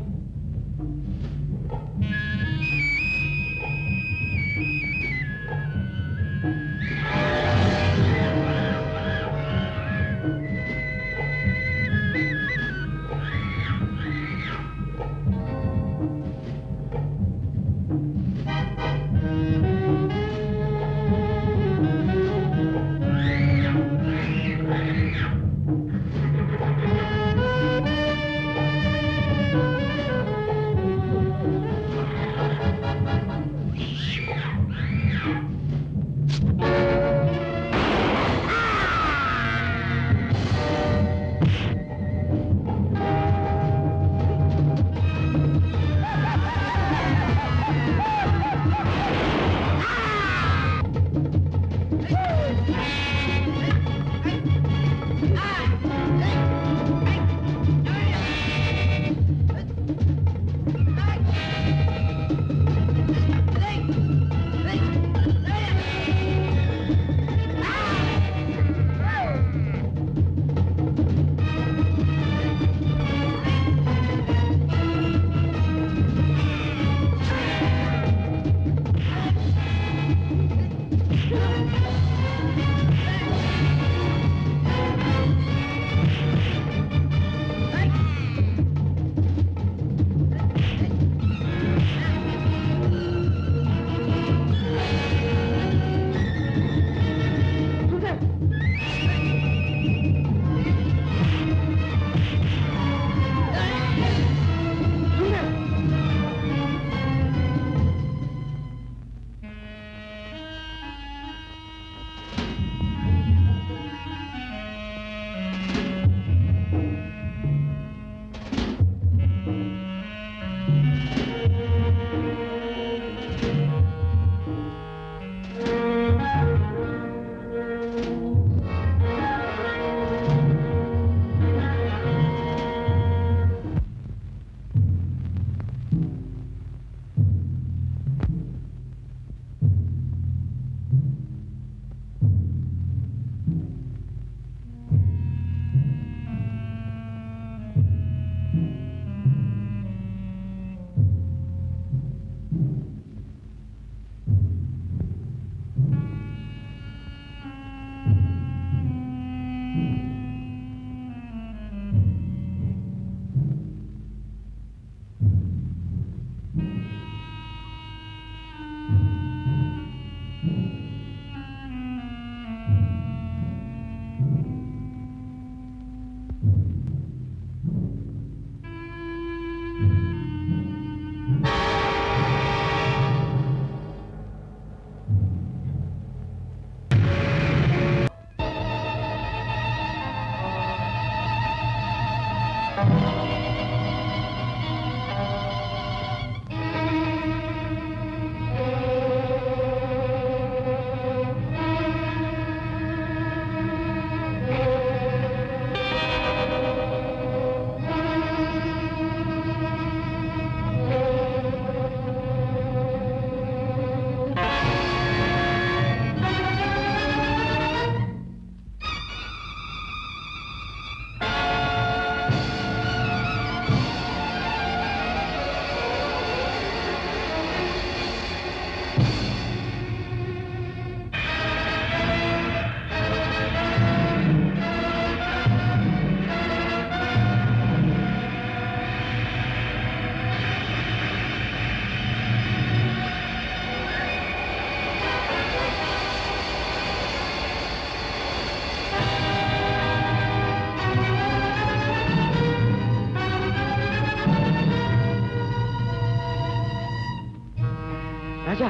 ರಾಜಾ?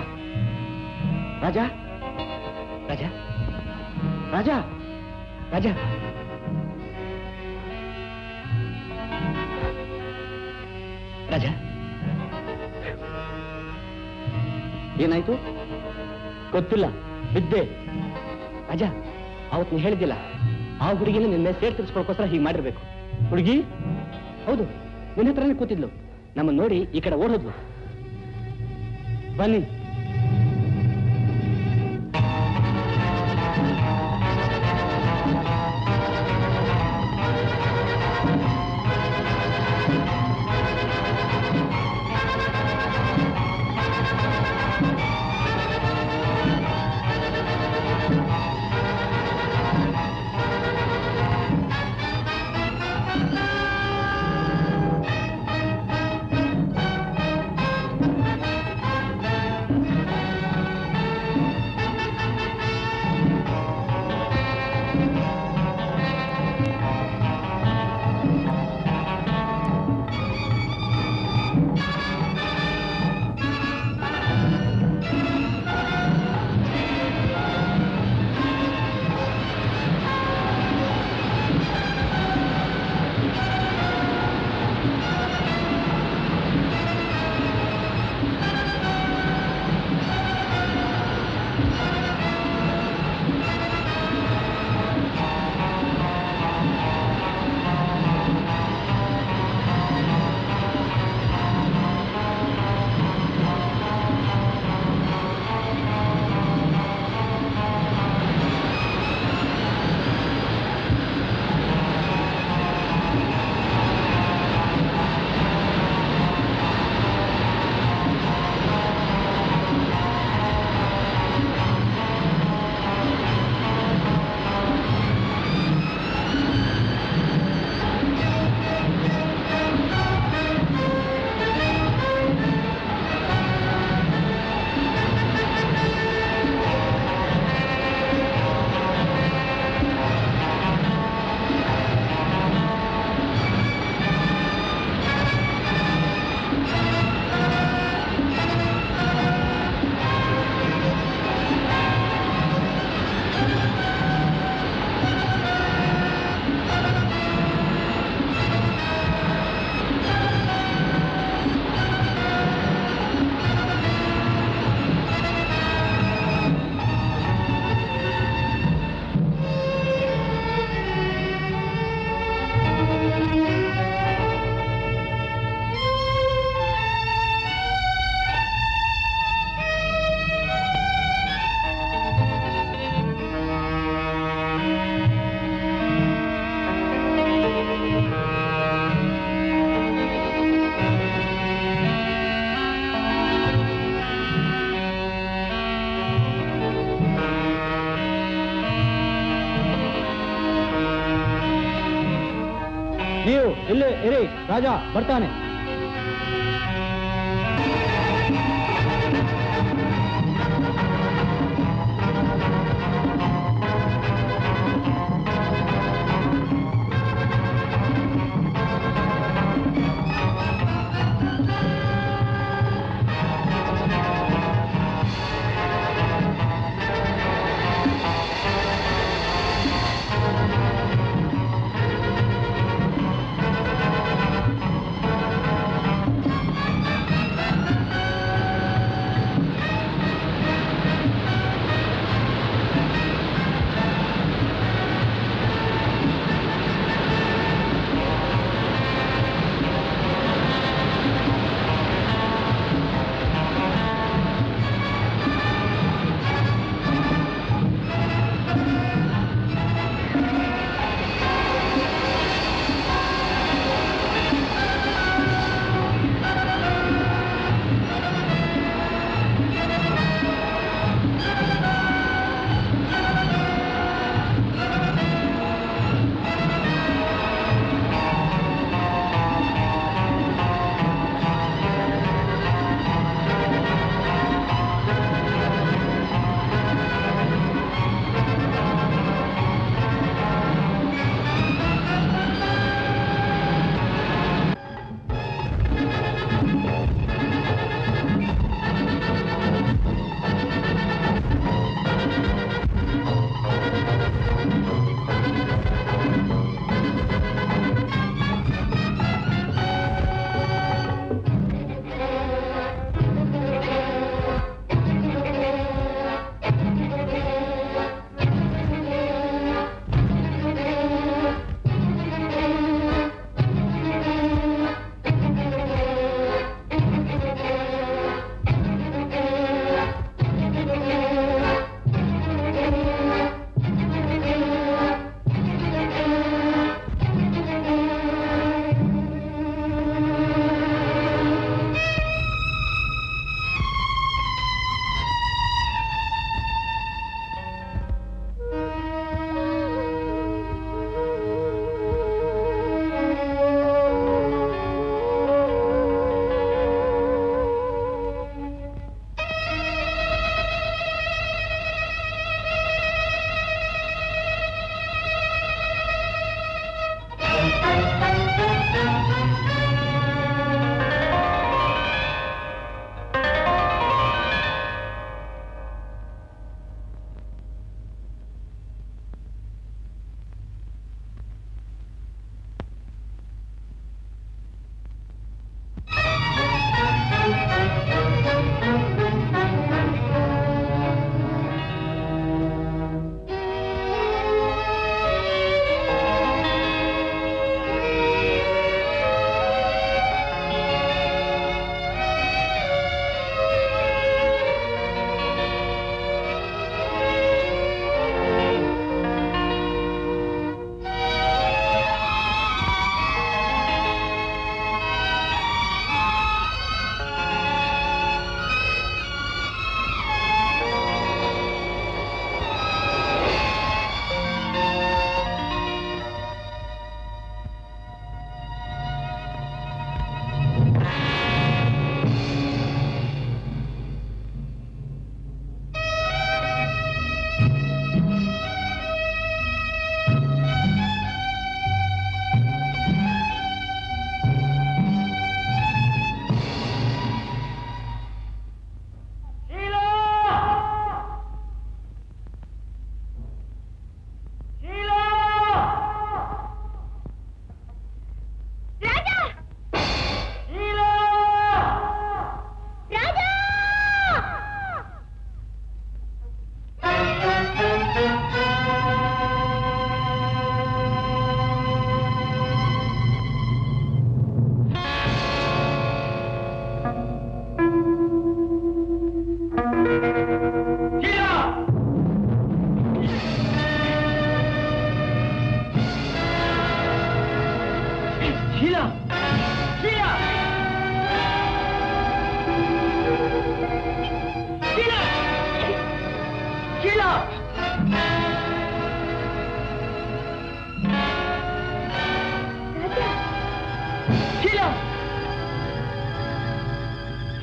ರಾಜಾ? ರಾಜಾ? ರಾಜಾ? ರಾಜಾ? ರಾಜಾ? ಏನಾಯ್ತು? ಗೊತ್ತಿಲ್ಲ. ಬಿದ್ದೆ. ರಾಜಾ ಅವತ್ ನೀ ಹೇಳಿದ್ದಿಲ್ಲ. ಆ ಹುಡುಗಿನ ನಿನ್ನೆ ಸೇರ್ ತಿರ್ಸ್ಕೊಳಕೋಸ್ಕರ ಹೀಗೆ ಮಾಡಿರ್ಬೇಕು. ಹುಡುಗಿ? ಹೌದು. ನಿನ್ನ ಹತ್ರನೇ ಕೂತಿದ್ಲು. ನಮ್ಮನ್ನು ನೋಡಿ ಈ ಕಡೆ ಓಡೋದ್ಲು ಬನ್ನಿ ಇರಿ ರಾಜ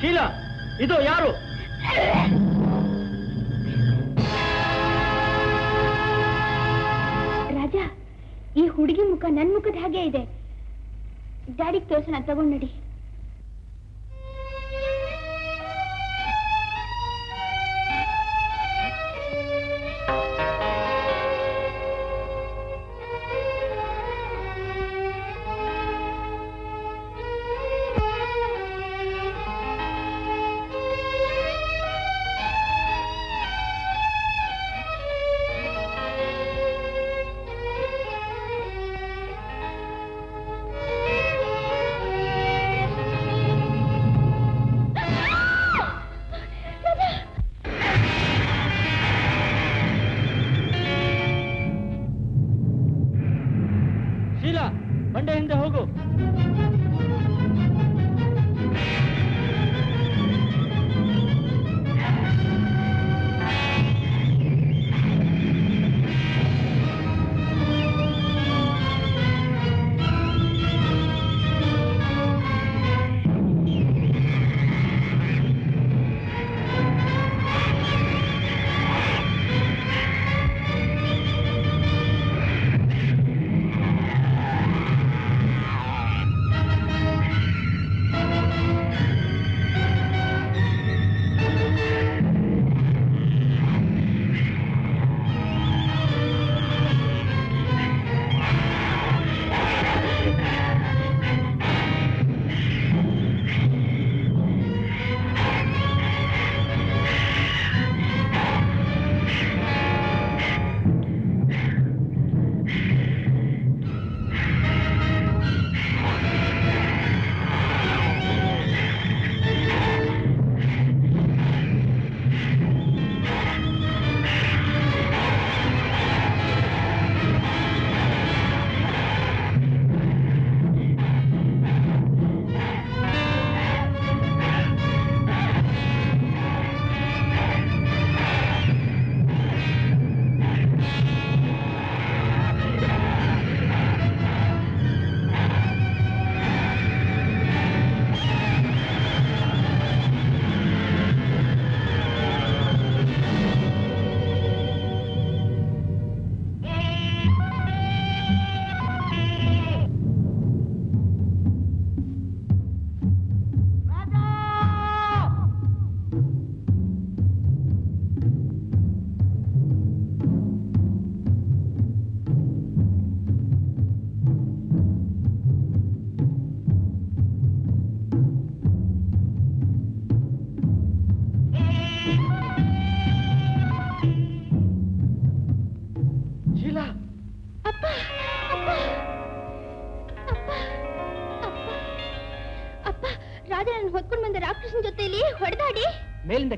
ಶೀಲಾ ಇದು ಯಾರು? ರಾಜ ಈ ಹುಡುಗಿ ಮುಖ ನನ್ ಮುಖದ ಹಾಗೆ ಇದೆ. ಡ್ಯಾಡಿಗೆ ತೋರ್ಸೋಣ ತಗೊಂಡ್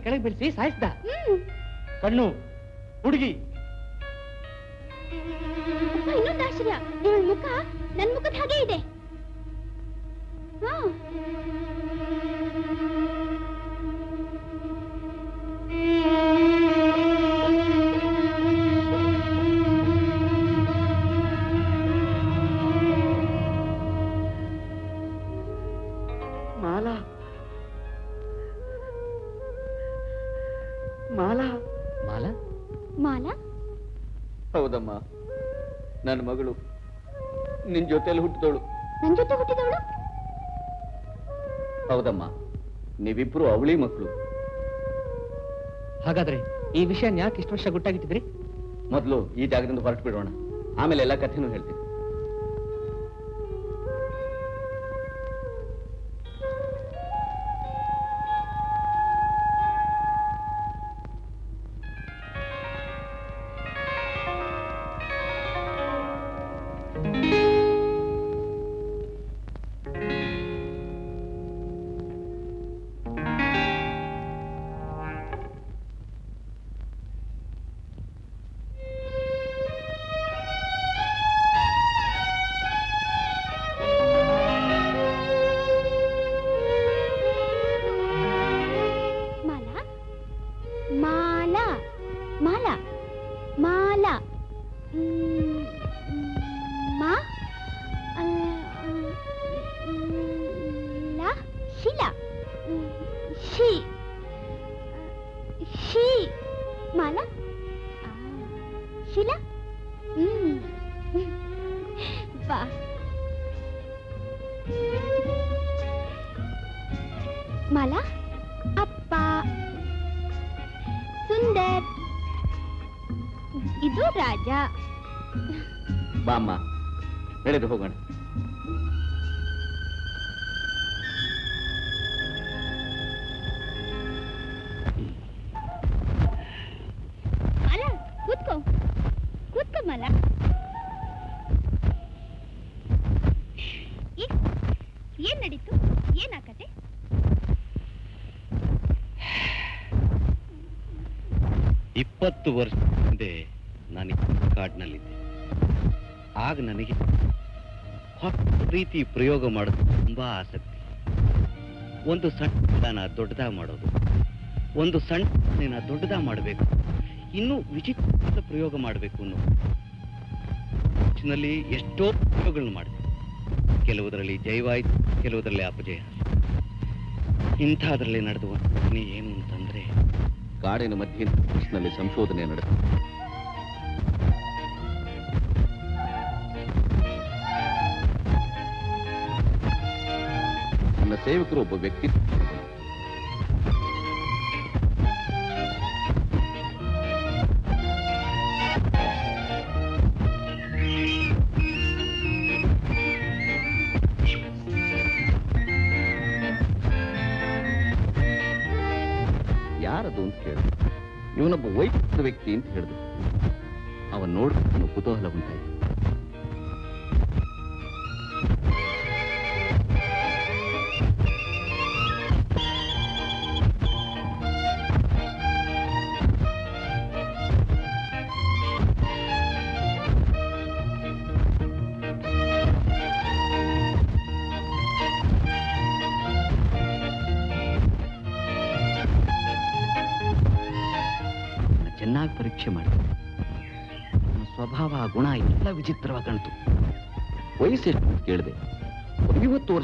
ಕೆಳಗೆ ಬೀಳಿಸಿ ಸಾಯಿಸ್ದ. ಕಣ್ಣು ಹುಡುಗಿ ನಿನ್ ಜೊತೆಯಲ್ಲಿ ಹುಟ್ಟಿದವಳು. ನನ್ ಜೊತೆ ಹುಟ್ಟಿದವಳು? ಹೌದಮ್ಮ. ನೀವಿಬ್ರು ಅವಳಿ ಮಕ್ಕಳು. ಹಾಗಾದ್ರೆ ಈ ವಿಷಯ ಯಾಕೆ ಇಷ್ಟು ವರ್ಷ ಗುಟ್ಟಾಗಿಟ್ಟಿದ್ರಿ? ಮೊದಲು ಈ ಜಾಗದಿಂದ ಹೊರಟು ಬಿಡೋಣ. ಆಮೇಲೆ ಎಲ್ಲ ಕಥೆನೂ ಹೇಳ್ತೀನಿ. ನಡೆದು ಹೋಗೋಣ ಹೊಸ ರೀತಿ ಪ್ರಯೋಗ ಮಾಡೋದು ತುಂಬಾ ಆಸಕ್ತಿ. ಒಂದು ಸಣ್ಣ ದೊಡ್ಡದಾಗಿ ಮಾಡೋದು. ಒಂದು ಸಣ್ಣ ದೊಡ್ಡದಾಗ ಮಾಡಬೇಕು. ಇನ್ನೂ ವಿಚಿತ್ರ ಪ್ರಯೋಗ ಮಾಡಬೇಕು ಅನ್ನೋದು ಎಷ್ಟೋ ಪ್ರಯೋಗಗಳನ್ನ ಮಾಡಿದೆ ಕೆಲವುದರಲ್ಲಿ ಜಯವಾಯಿತು ಕೆಲವುದರಲ್ಲಿ ಅಪಜಯ. ಇಂಥದ್ರಲ್ಲಿ ನಡೆದು ಏನು ಅಂತಂದ್ರೆ ಕಾಡಿನ ಮಧ್ಯೆ ಸಂಶೋಧನೆ ನಡೆದ ನನ್ನ ಸೇವಕರು ಒಬ್ಬ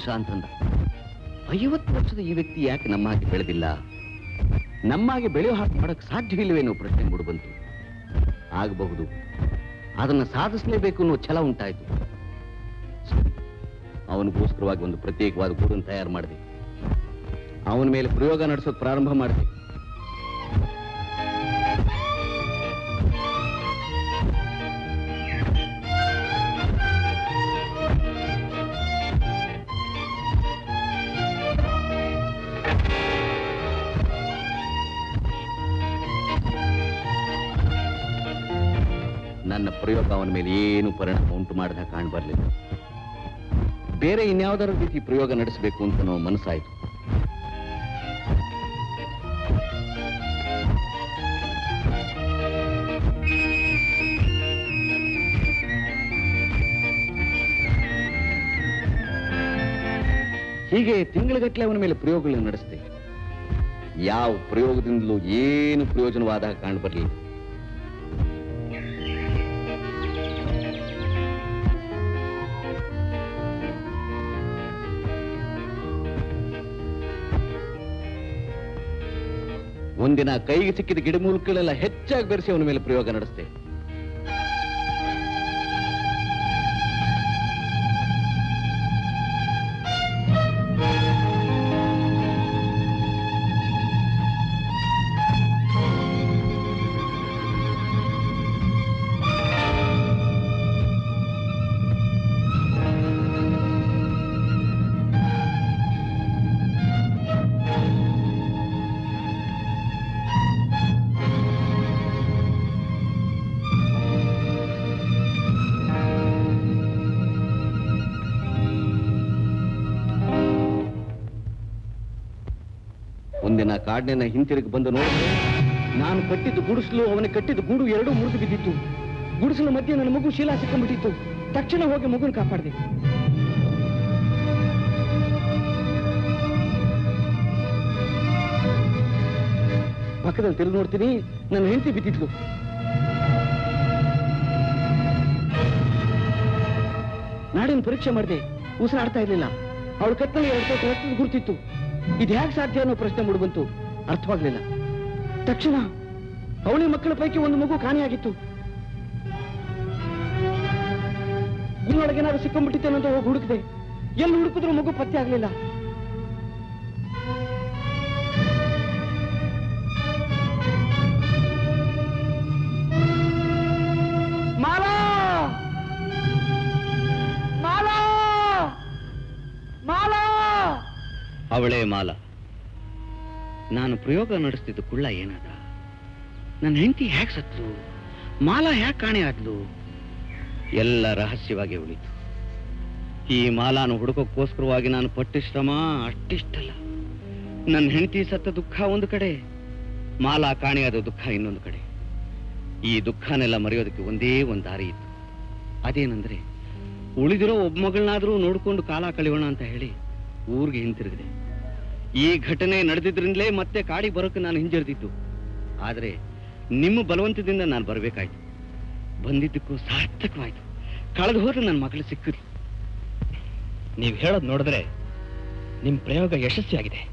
ವರ್ಷ ಅಂತಂದ. ಐವತ್ತು ವರ್ಷದ ಈ ವ್ಯಕ್ತಿ ಯಾಕೆ ನಮ್ಮ ಹಾಗೆ ಬೆಳೆದಿಲ್ಲ? ನಮ್ಮಾಗೆ ಬೆಳೆಯೋ ಹಾಗೆ ಮಾಡಕ್ ಸಾಧ್ಯವಿಲ್ಲವೇನೋ ಪ್ರಶ್ನೆ ಮೂಡು ಬಂತು. ಆಗಬಹುದು. ಅದನ್ನ ಸಾಧಿಸಲೇಬೇಕು ಅನ್ನೋ ಛಲ ಉಂಟಾಯಿತು. ಅವನಿಗೋಸ್ಕರವಾಗಿ ಒಂದು ಪ್ರತ್ಯೇಕವಾದ ಗೂಡನ್ನು ತಯಾರು ಮಾಡಿದೆ. ಅವನ ಮೇಲೆ ಪ್ರಯೋಗ ನಡೆಸೋಕೆ ಪ್ರಾರಂಭ ಮಾಡಿದೆ. ಅವನ ಮೇಲೆ ಏನು ಪರಿಣಾಮ ಉಂಟು ಮಾಡಿದ ಕಾಣಬರ್ಲಿಲ್ಲ ಬೇರೆ ಇನ್ಯಾವುದಾದ್ರೂ ರೀತಿ ಪ್ರಯೋಗ ನಡೆಸಬೇಕು ಅಂತ ನಾವು ಮನಸ್ಸಾಯ್ತು. ಹೀಗೆ ತಿಂಗಳಗಟ್ಟಲೆ ಅವನ ಮೇಲೆ ಪ್ರಯೋಗಗಳನ್ನು ನಡೆಸಿದೆ. ಯಾವ ಪ್ರಯೋಗದಿಂದಲೂ ಏನು ಪ್ರಯೋಜನವಾದಾಗ ಕಾಣಬರ್ಲಿಲ್ಲ ಒಂದಿನ ಕೈಗೆ ಸಿಕ್ಕಿದ ಗಿಡಮೂಲಿಕೆಗಳೆಲ್ಲ ಹೆಚ್ಚಾಗಿ ಬೆರೆಸಿ ಅವನ ಮೇಲೆ ಪ್ರಯೋಗ ನಡೆಸಿದೆ ಆಜ್ಞೆನ ಹಿಂತಿರುಗಿ ಬಂದು ನೋಡಿದ್ರೆ ನಾನು ಕಟ್ಟಿದ್ದು ಗುಡಿಸಲು, ಅವನ ಕಟ್ಟಿದ್ದು ಗೂಡು ಎರಡೂ ಮುರಿದು ಬಿದ್ದಿತ್ತು. ಗುಡಿಸಲ ಮಧ್ಯೆ ನನ್ನ ಮಗು ಶೀಲಾ ಸಿಕ್ಕಂಬಿಟ್ಟಿತ್ತು ತಕ್ಷಣ ಹೋಗಿ ಮಗುನ ಕಾಪಾಡಿದೆ. ಪಕ್ಕದಲ್ಲಿ ತಿರುಗಿ ನೋಡ್ತೀನಿ, ನನ್ನ ಹೆಂಡತಿ ಬಿದ್ದಿದ್ಲು. ನಾಡಿನ ಪರೀಕ್ಷೆ ಮಾಡಿದೆ, ಉಸಿರಾಡ್ತಾ ಇರಲಿಲ್ಲ. ಅವಳ ಕತ್ತಲ್ಲಿ ಎರಡು ಕೈ ಗುರುತಿತ್ತು. ಇದು ಹೇಗೆ ಸಾಧ್ಯ ಅನ್ನೋ ಪ್ರಶ್ನೆ ಮೂಡಿಬಂತು ಅರ್ಥವಾಗ್ಲಿಲ್ಲ. ತಕ್ಷಣ ಅವಳಿ ಮಕ್ಕಳ ಪೈಕಿ ಒಂದು ಮಗು ಕಾಣೆಯಾಗಿತ್ತು. ಇನ್ನೊಳಗೇನಾದ್ರು ಅಂತ ಹೋಗಿ ಹುಡುಕಿದೆ. ಎಲ್ಲಿ ಹುಡುಕಿದ್ರು ಮಗು ಪತ್ತೆ ಆಗ್ಲಿಲ್ಲ. ಅವಳೇ ಮಾಲ. ನಾನು ಪ್ರಯೋಗ ನಡೆಸ್ತಿದ್ದು ಕುಳ್ಳ ಏನಾದ? ನನ್ನ ಹೆಂಡತಿ ಹ್ಯಾಕ್ ಸತ್ತು ಮಾಲ ಹ್ಯಾಕ್ ಕಾಣೆ ಆದ್ಲು? ಎಲ್ಲ ರಹಸ್ಯವಾಗಿ ಉಳಿತು. ಈ ಮಾಲಾನು ಹುಡುಕೋಕ್ಕೋಸ್ಕರವಾಗಿ ನಾನು ಪಟ್ಟಿಶ್ರಮ, ಅಷ್ಟಿಷ್ಟಲ್ಲ. ನನ್ನ ಹೆಂಡತಿ ಸತ್ತ ದುಃಖ ಒಂದು ಕಡೆ, ಮಾಲಾ ಕಾಣೆಯಾದ ದುಃಖ ಇನ್ನೊಂದು ಕಡೆ. ಈ ದುಃಖನೆಲ್ಲ ಮರೆಯೋದಕ್ಕೆ ಒಂದೇ ಒಂದು ದಾರಿ ಇತ್ತು. ಅದೇನಂದ್ರೆ, ಉಳಿದಿರೋ ಒಬ್ಬ ಮಗಳನ್ನಾದ್ರೂ ನೋಡ್ಕೊಂಡು ಕಾಲ ಕಳೆಯೋಣ ಅಂತ ಹೇಳಿ ಊರಿಗೆ ಹಿಂತಿರುಗಿದೆ. ಈ ಘಟನೆ ನಡೆದಿದ್ರಿಂದಲೇ ಮತ್ತೆ ಕಾಡಿಗೆ ಬರೋಕೆ ನಾನು ಹಿಂಜರಿದಿದ್ದು. ಆದ್ರೆ ನಿಮ್ಮ ಬಲವಂತದಿಂದ ನಾನು ಬರಬೇಕಾಯ್ತು. ಬಂದಿದ್ದಕ್ಕೂ ಸಾರ್ಥಕವಾಯ್ತು. ಕಳೆದು ಹೋದ್ರೆ ನನ್ನ ಮಗಳು ಸಿಕ್ಕಿದ್ಲು ನೀವು ಹೇಳೋದು ನೋಡಿದ್ರೆ ನಿಮ್ಮ ಪ್ರಯೋಗ ಯಶಸ್ವಿಯಾಗಿದೆ.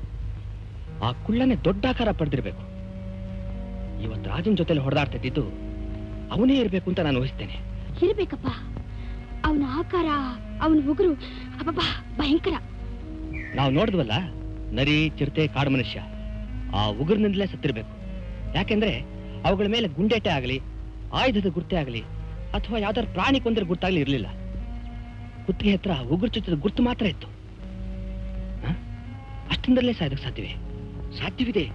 ಆ ಕುಳ್ಳನೆ ದೊಡ್ಡ ಆಕಾರ ಪಡೆದಿರಬೇಕು. ಇವತ್ತು ರಾಜನ್ ಜೊತೆಲಿ ಹೊಡೆದಾಡ್ತಿದ್ದು ಅವನೇ ಇರಬೇಕು ಅಂತ ನಾನು ಊಹಿಸ್ತೇನೆ. ಇರಬೇಕಪ್ಪ. ಅವನ ಆಕಾರ ಅವನ ಉಗುರು ಅಬ್ಬಬ್ಬಾ ಭಯಂಕರ. ನಾವು ನೋಡಿದ್ವಲ್ಲ ನರಿ, ಚಿರತೆ, ಕಾಡು ಮನುಷ್ಯ. ಆ ಉಗುರಿನಿಂದಲೇ ಸತ್ತಿರಬೇಕು. ಯಾಕೆಂದ್ರೆ ಅವುಗಳ ಮೇಲೆ ಗುಂಡೇಟೆ ಆಗಲಿ, ಆಯುಧದ ಗುರ್ತೆ ಆಗಲಿ, ಅಥವಾ ಯಾವ್ದಾದ್ರು ಪ್ರಾಣಿ ಕೊಂದ್ರೆ ಗುರ್ತಾಗ್ಲಿ ಇರಲಿಲ್ಲ. ಕುತ್ತಿಗೆ ಹತ್ರ ಉಗುರು ಚುಚ್ಚದ ಗುರ್ತು ಮಾತ್ರ ಇತ್ತು? ಅಷ್ಟಿಂದಲೇ ಸಾಯೋದಕ್ಕೆ ಸಾಧ್ಯವೇ? ಸಾಧ್ಯವಿದೆ.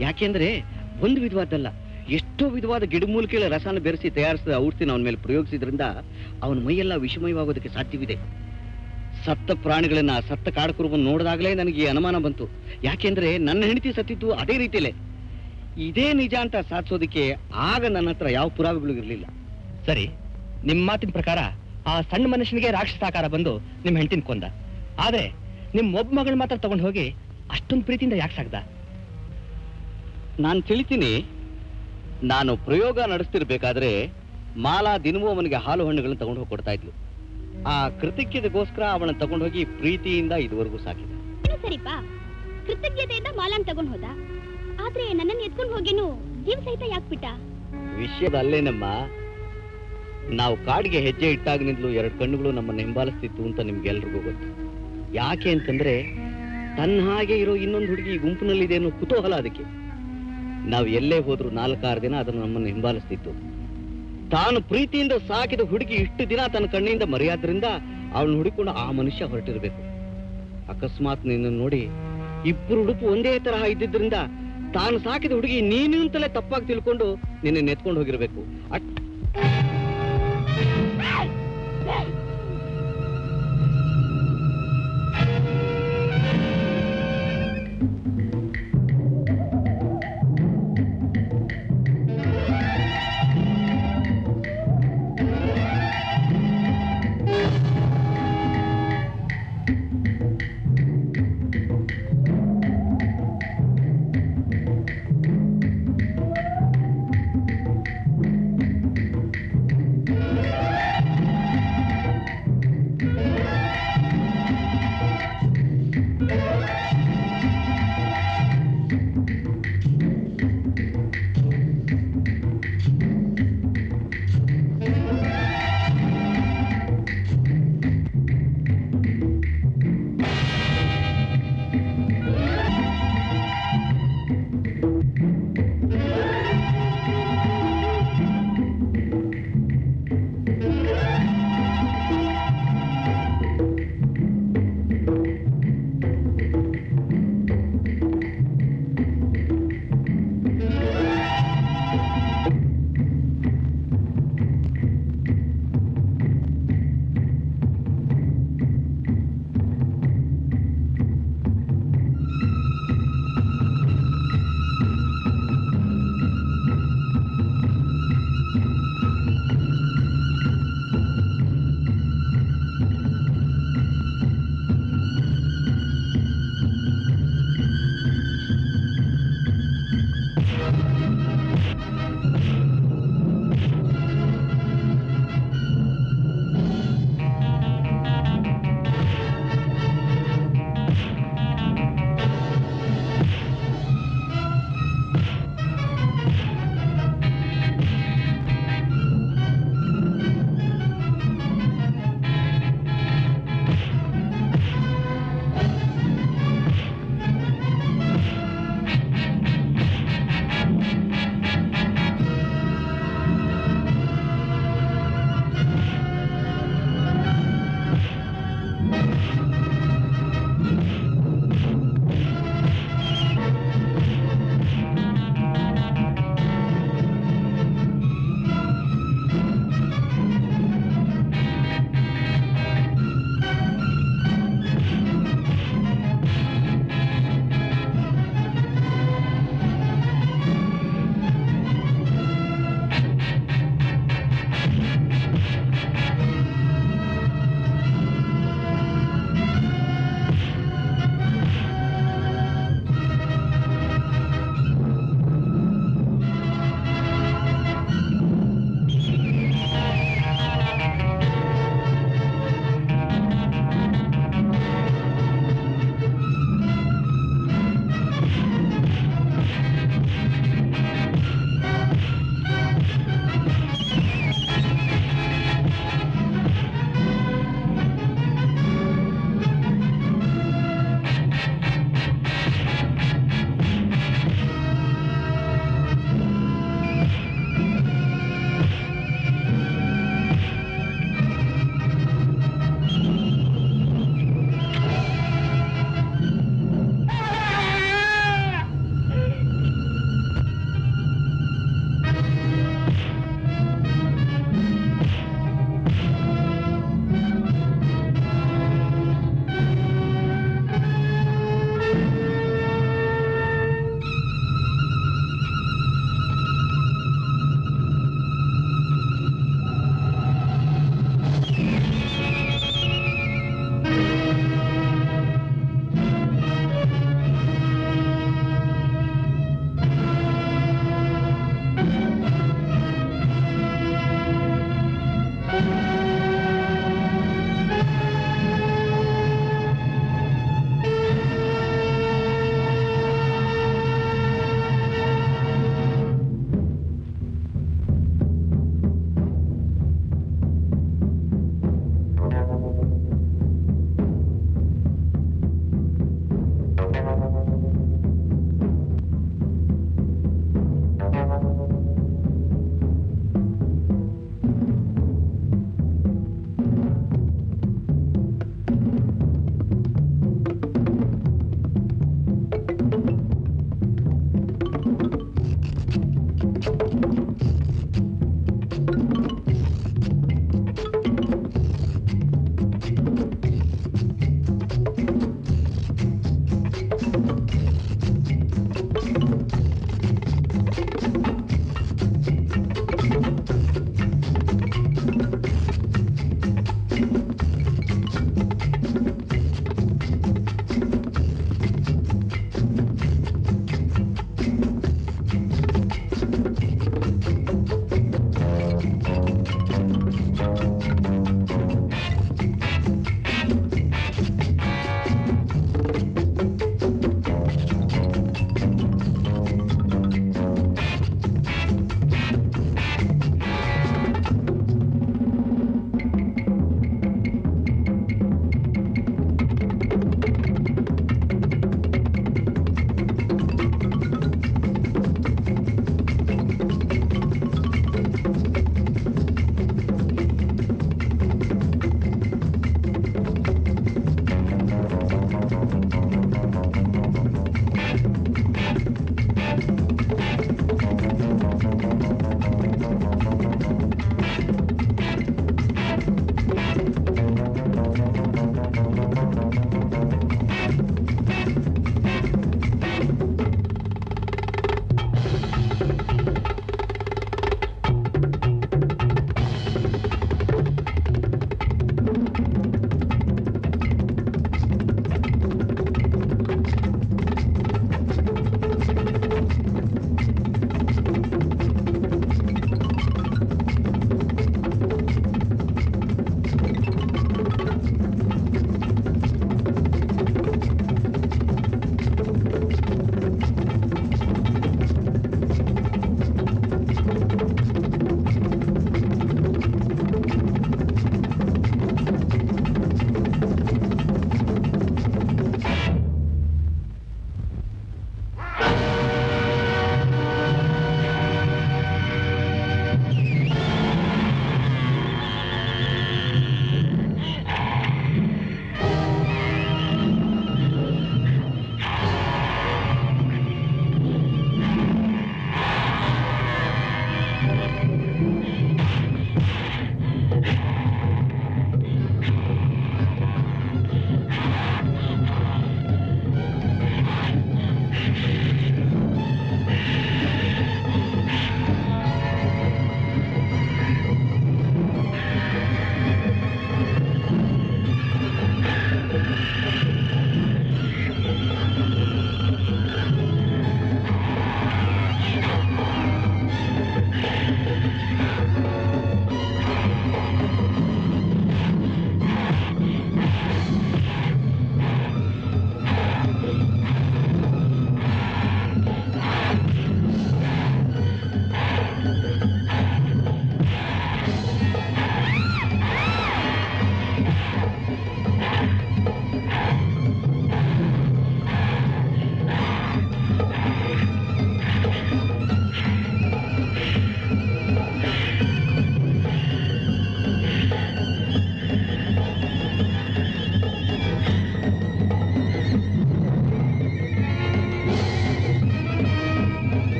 ಯಾಕೆಂದ್ರೆ ಒಂದು ವಿಧವಾದಲ್ಲ ಎಷ್ಟೋ ವಿಧವಾದ ಗಿಡಮೂಲಿಕೆಗಳ ರಸಾನ ಬೆರೆಸಿ ತಯಾರಿಸಿದ ಔಷಧಿನ ಅವನ ಮೇಲೆ ಪ್ರಯೋಗಿಸಿದ್ರಿಂದ ಅವನ ಮೈಯೆಲ್ಲ ವಿಷಮಯವಾಗೋದಕ್ಕೆ ಸಾಧ್ಯವಿದೆ. ಸತ್ತ ಪ್ರಾಣಿಗಳನ್ನ ಸತ್ತ ಕಾಡಕುರುವನ್ನು ನೋಡಿದಾಗಲೇ ನನಗೆ ಈ ಅನುಮಾನ ಬಂತು. ಯಾಕೆಂದ್ರೆ ನನ್ನ ಹೆಂಡತಿ ಸತ್ತಿದ್ದು ಅದೇ ರೀತಿಯಲ್ಲೇ. ಇದೇ ನಿಜ ಅಂತ ಸಾಧಿಸೋದಕ್ಕೆ ಆಗ ನನ್ನ ಹತ್ರ ಯಾವ ಪುರಾವೆಗಳು ಇರಲಿಲ್ಲ. ಸರಿ ನಿಮ್ಮ ಮಾತಿನ ಪ್ರಕಾರ ಆ ಸಣ್ಣ ಮನುಷ್ಯನಿಗೆ ರಾಕ್ಷಸಾಕಾರ ಬಂದು ನಿಮ್ಮ ಹೆಂಡತಿನ ಕೊಂದ. ಆದ್ರೆ ನಿಮ್ಮ ಒಬ್ಬ ಮಗಳ ಮಾತ್ರ ತಗೊಂಡು ಹೋಗಿ ಅಷ್ಟೊಂದು ಪ್ರೀತಿಯಿಂದ ಯಾಕೆ ಸಾಕ್ದ? ನಾನು ತಿಳಿತೀನಿ ನಾನು ಪ್ರಯೋಗ ನಡೆಸ್ತಿರ್ಬೇಕಾದ್ರೆ ಮಾಲಾ ದಿನವೂ ಅವನಿಗೆ ಹಾಲು ಹಣ್ಣುಗಳನ್ನು ತಗೊಂಡು ಹೋಗಿ ಕೊಡ್ತಾ ಇದ್ಲು. ಆ ಕೃತಜ್ಞತೆಗೋಸ್ಕರ ಅವನ ತಗೊಂಡು ಹೋಗಿ ಪ್ರೀತಿಯಿಂದ ಇದುವರೆಗೂ ಸಾಕಿದ ಸರಿಪಾ? ಕೃತಜ್ಞತೆಯಿಂದ ಮಾಲಾನ್ ತಗೊಂಡು ಹೋದ? ಆದ್ರೆ ನನ್ನನ್ನು ಎತ್ಕೊಂಡು ಹೋಗೇನು ಜೀವ ಸಹಿತ ಯಾಕೆ ಬಿಟ್ಟ? ವಿಷಯದ ಅಲ್ಲೇನಮ್ಮ ನಾವು ಕಾಡಿಗೆ ಹೆಜ್ಜೆ ಇಟ್ಟಾಗಿನಿಂದಲೂ ಎರಡು ಕಣ್ಣುಗಳು ನಮ್ಮನ್ನು ಹಿಂಬಾಲಿಸ್ತಿತ್ತು ಅಂತ ನಿಮ್ಗೆಲ್ರಿಗೂ ಗೊತ್ತು. ಯಾಕೆ ಅಂತಂದ್ರೆ ತನ್ನ ಹಾಗೆ ಇರೋ ಇನ್ನೊಂದು ಹುಡುಗಿ ಗುಂಪಿನಲ್ಲಿದೆ ಅನ್ನೋ ಕುತೂಹಲ ಅದಕ್ಕೆ. ನಾವು ಎಲ್ಲೇ ಹೋದ್ರು ನಾಲ್ಕಾರು ದಿನ ಅದನ್ನು ನಮ್ಮನ್ನು ಹಿಂಬಾಲಿಸ್ತಿತ್ತು. ತಾನು ಪ್ರೀತಿಯಿಂದ ಸಾಕಿದ ಹುಡುಗಿ ಇಷ್ಟು ದಿನ ತನ್ನ ಕಣ್ಣಿಂದ ಮರೆಯಾದ್ರಿಂದ ಅವನು ಹುಡುಕೊಂಡು ಆ ಮನುಷ್ಯ ಹೊರಟಿರ್ಬೇಕು. ಅಕಸ್ಮಾತ್ ನಿನ್ನ ನೋಡಿ ಇಬ್ಬರು ಉಡುಪು ಒಂದೇ ತರಹ ಇದ್ದಿದ್ರಿಂದ ತಾನು ಸಾಕಿದ ಹುಡುಗಿ ನೀನು ಅಂತಲೇ ತಪ್ಪಾಗಿ ತಿಳ್ಕೊಂಡು ನಿನ್ನ ನೆತ್ಕೊಂಡು ಹೋಗಿರ್ಬೇಕು. ಅಟ್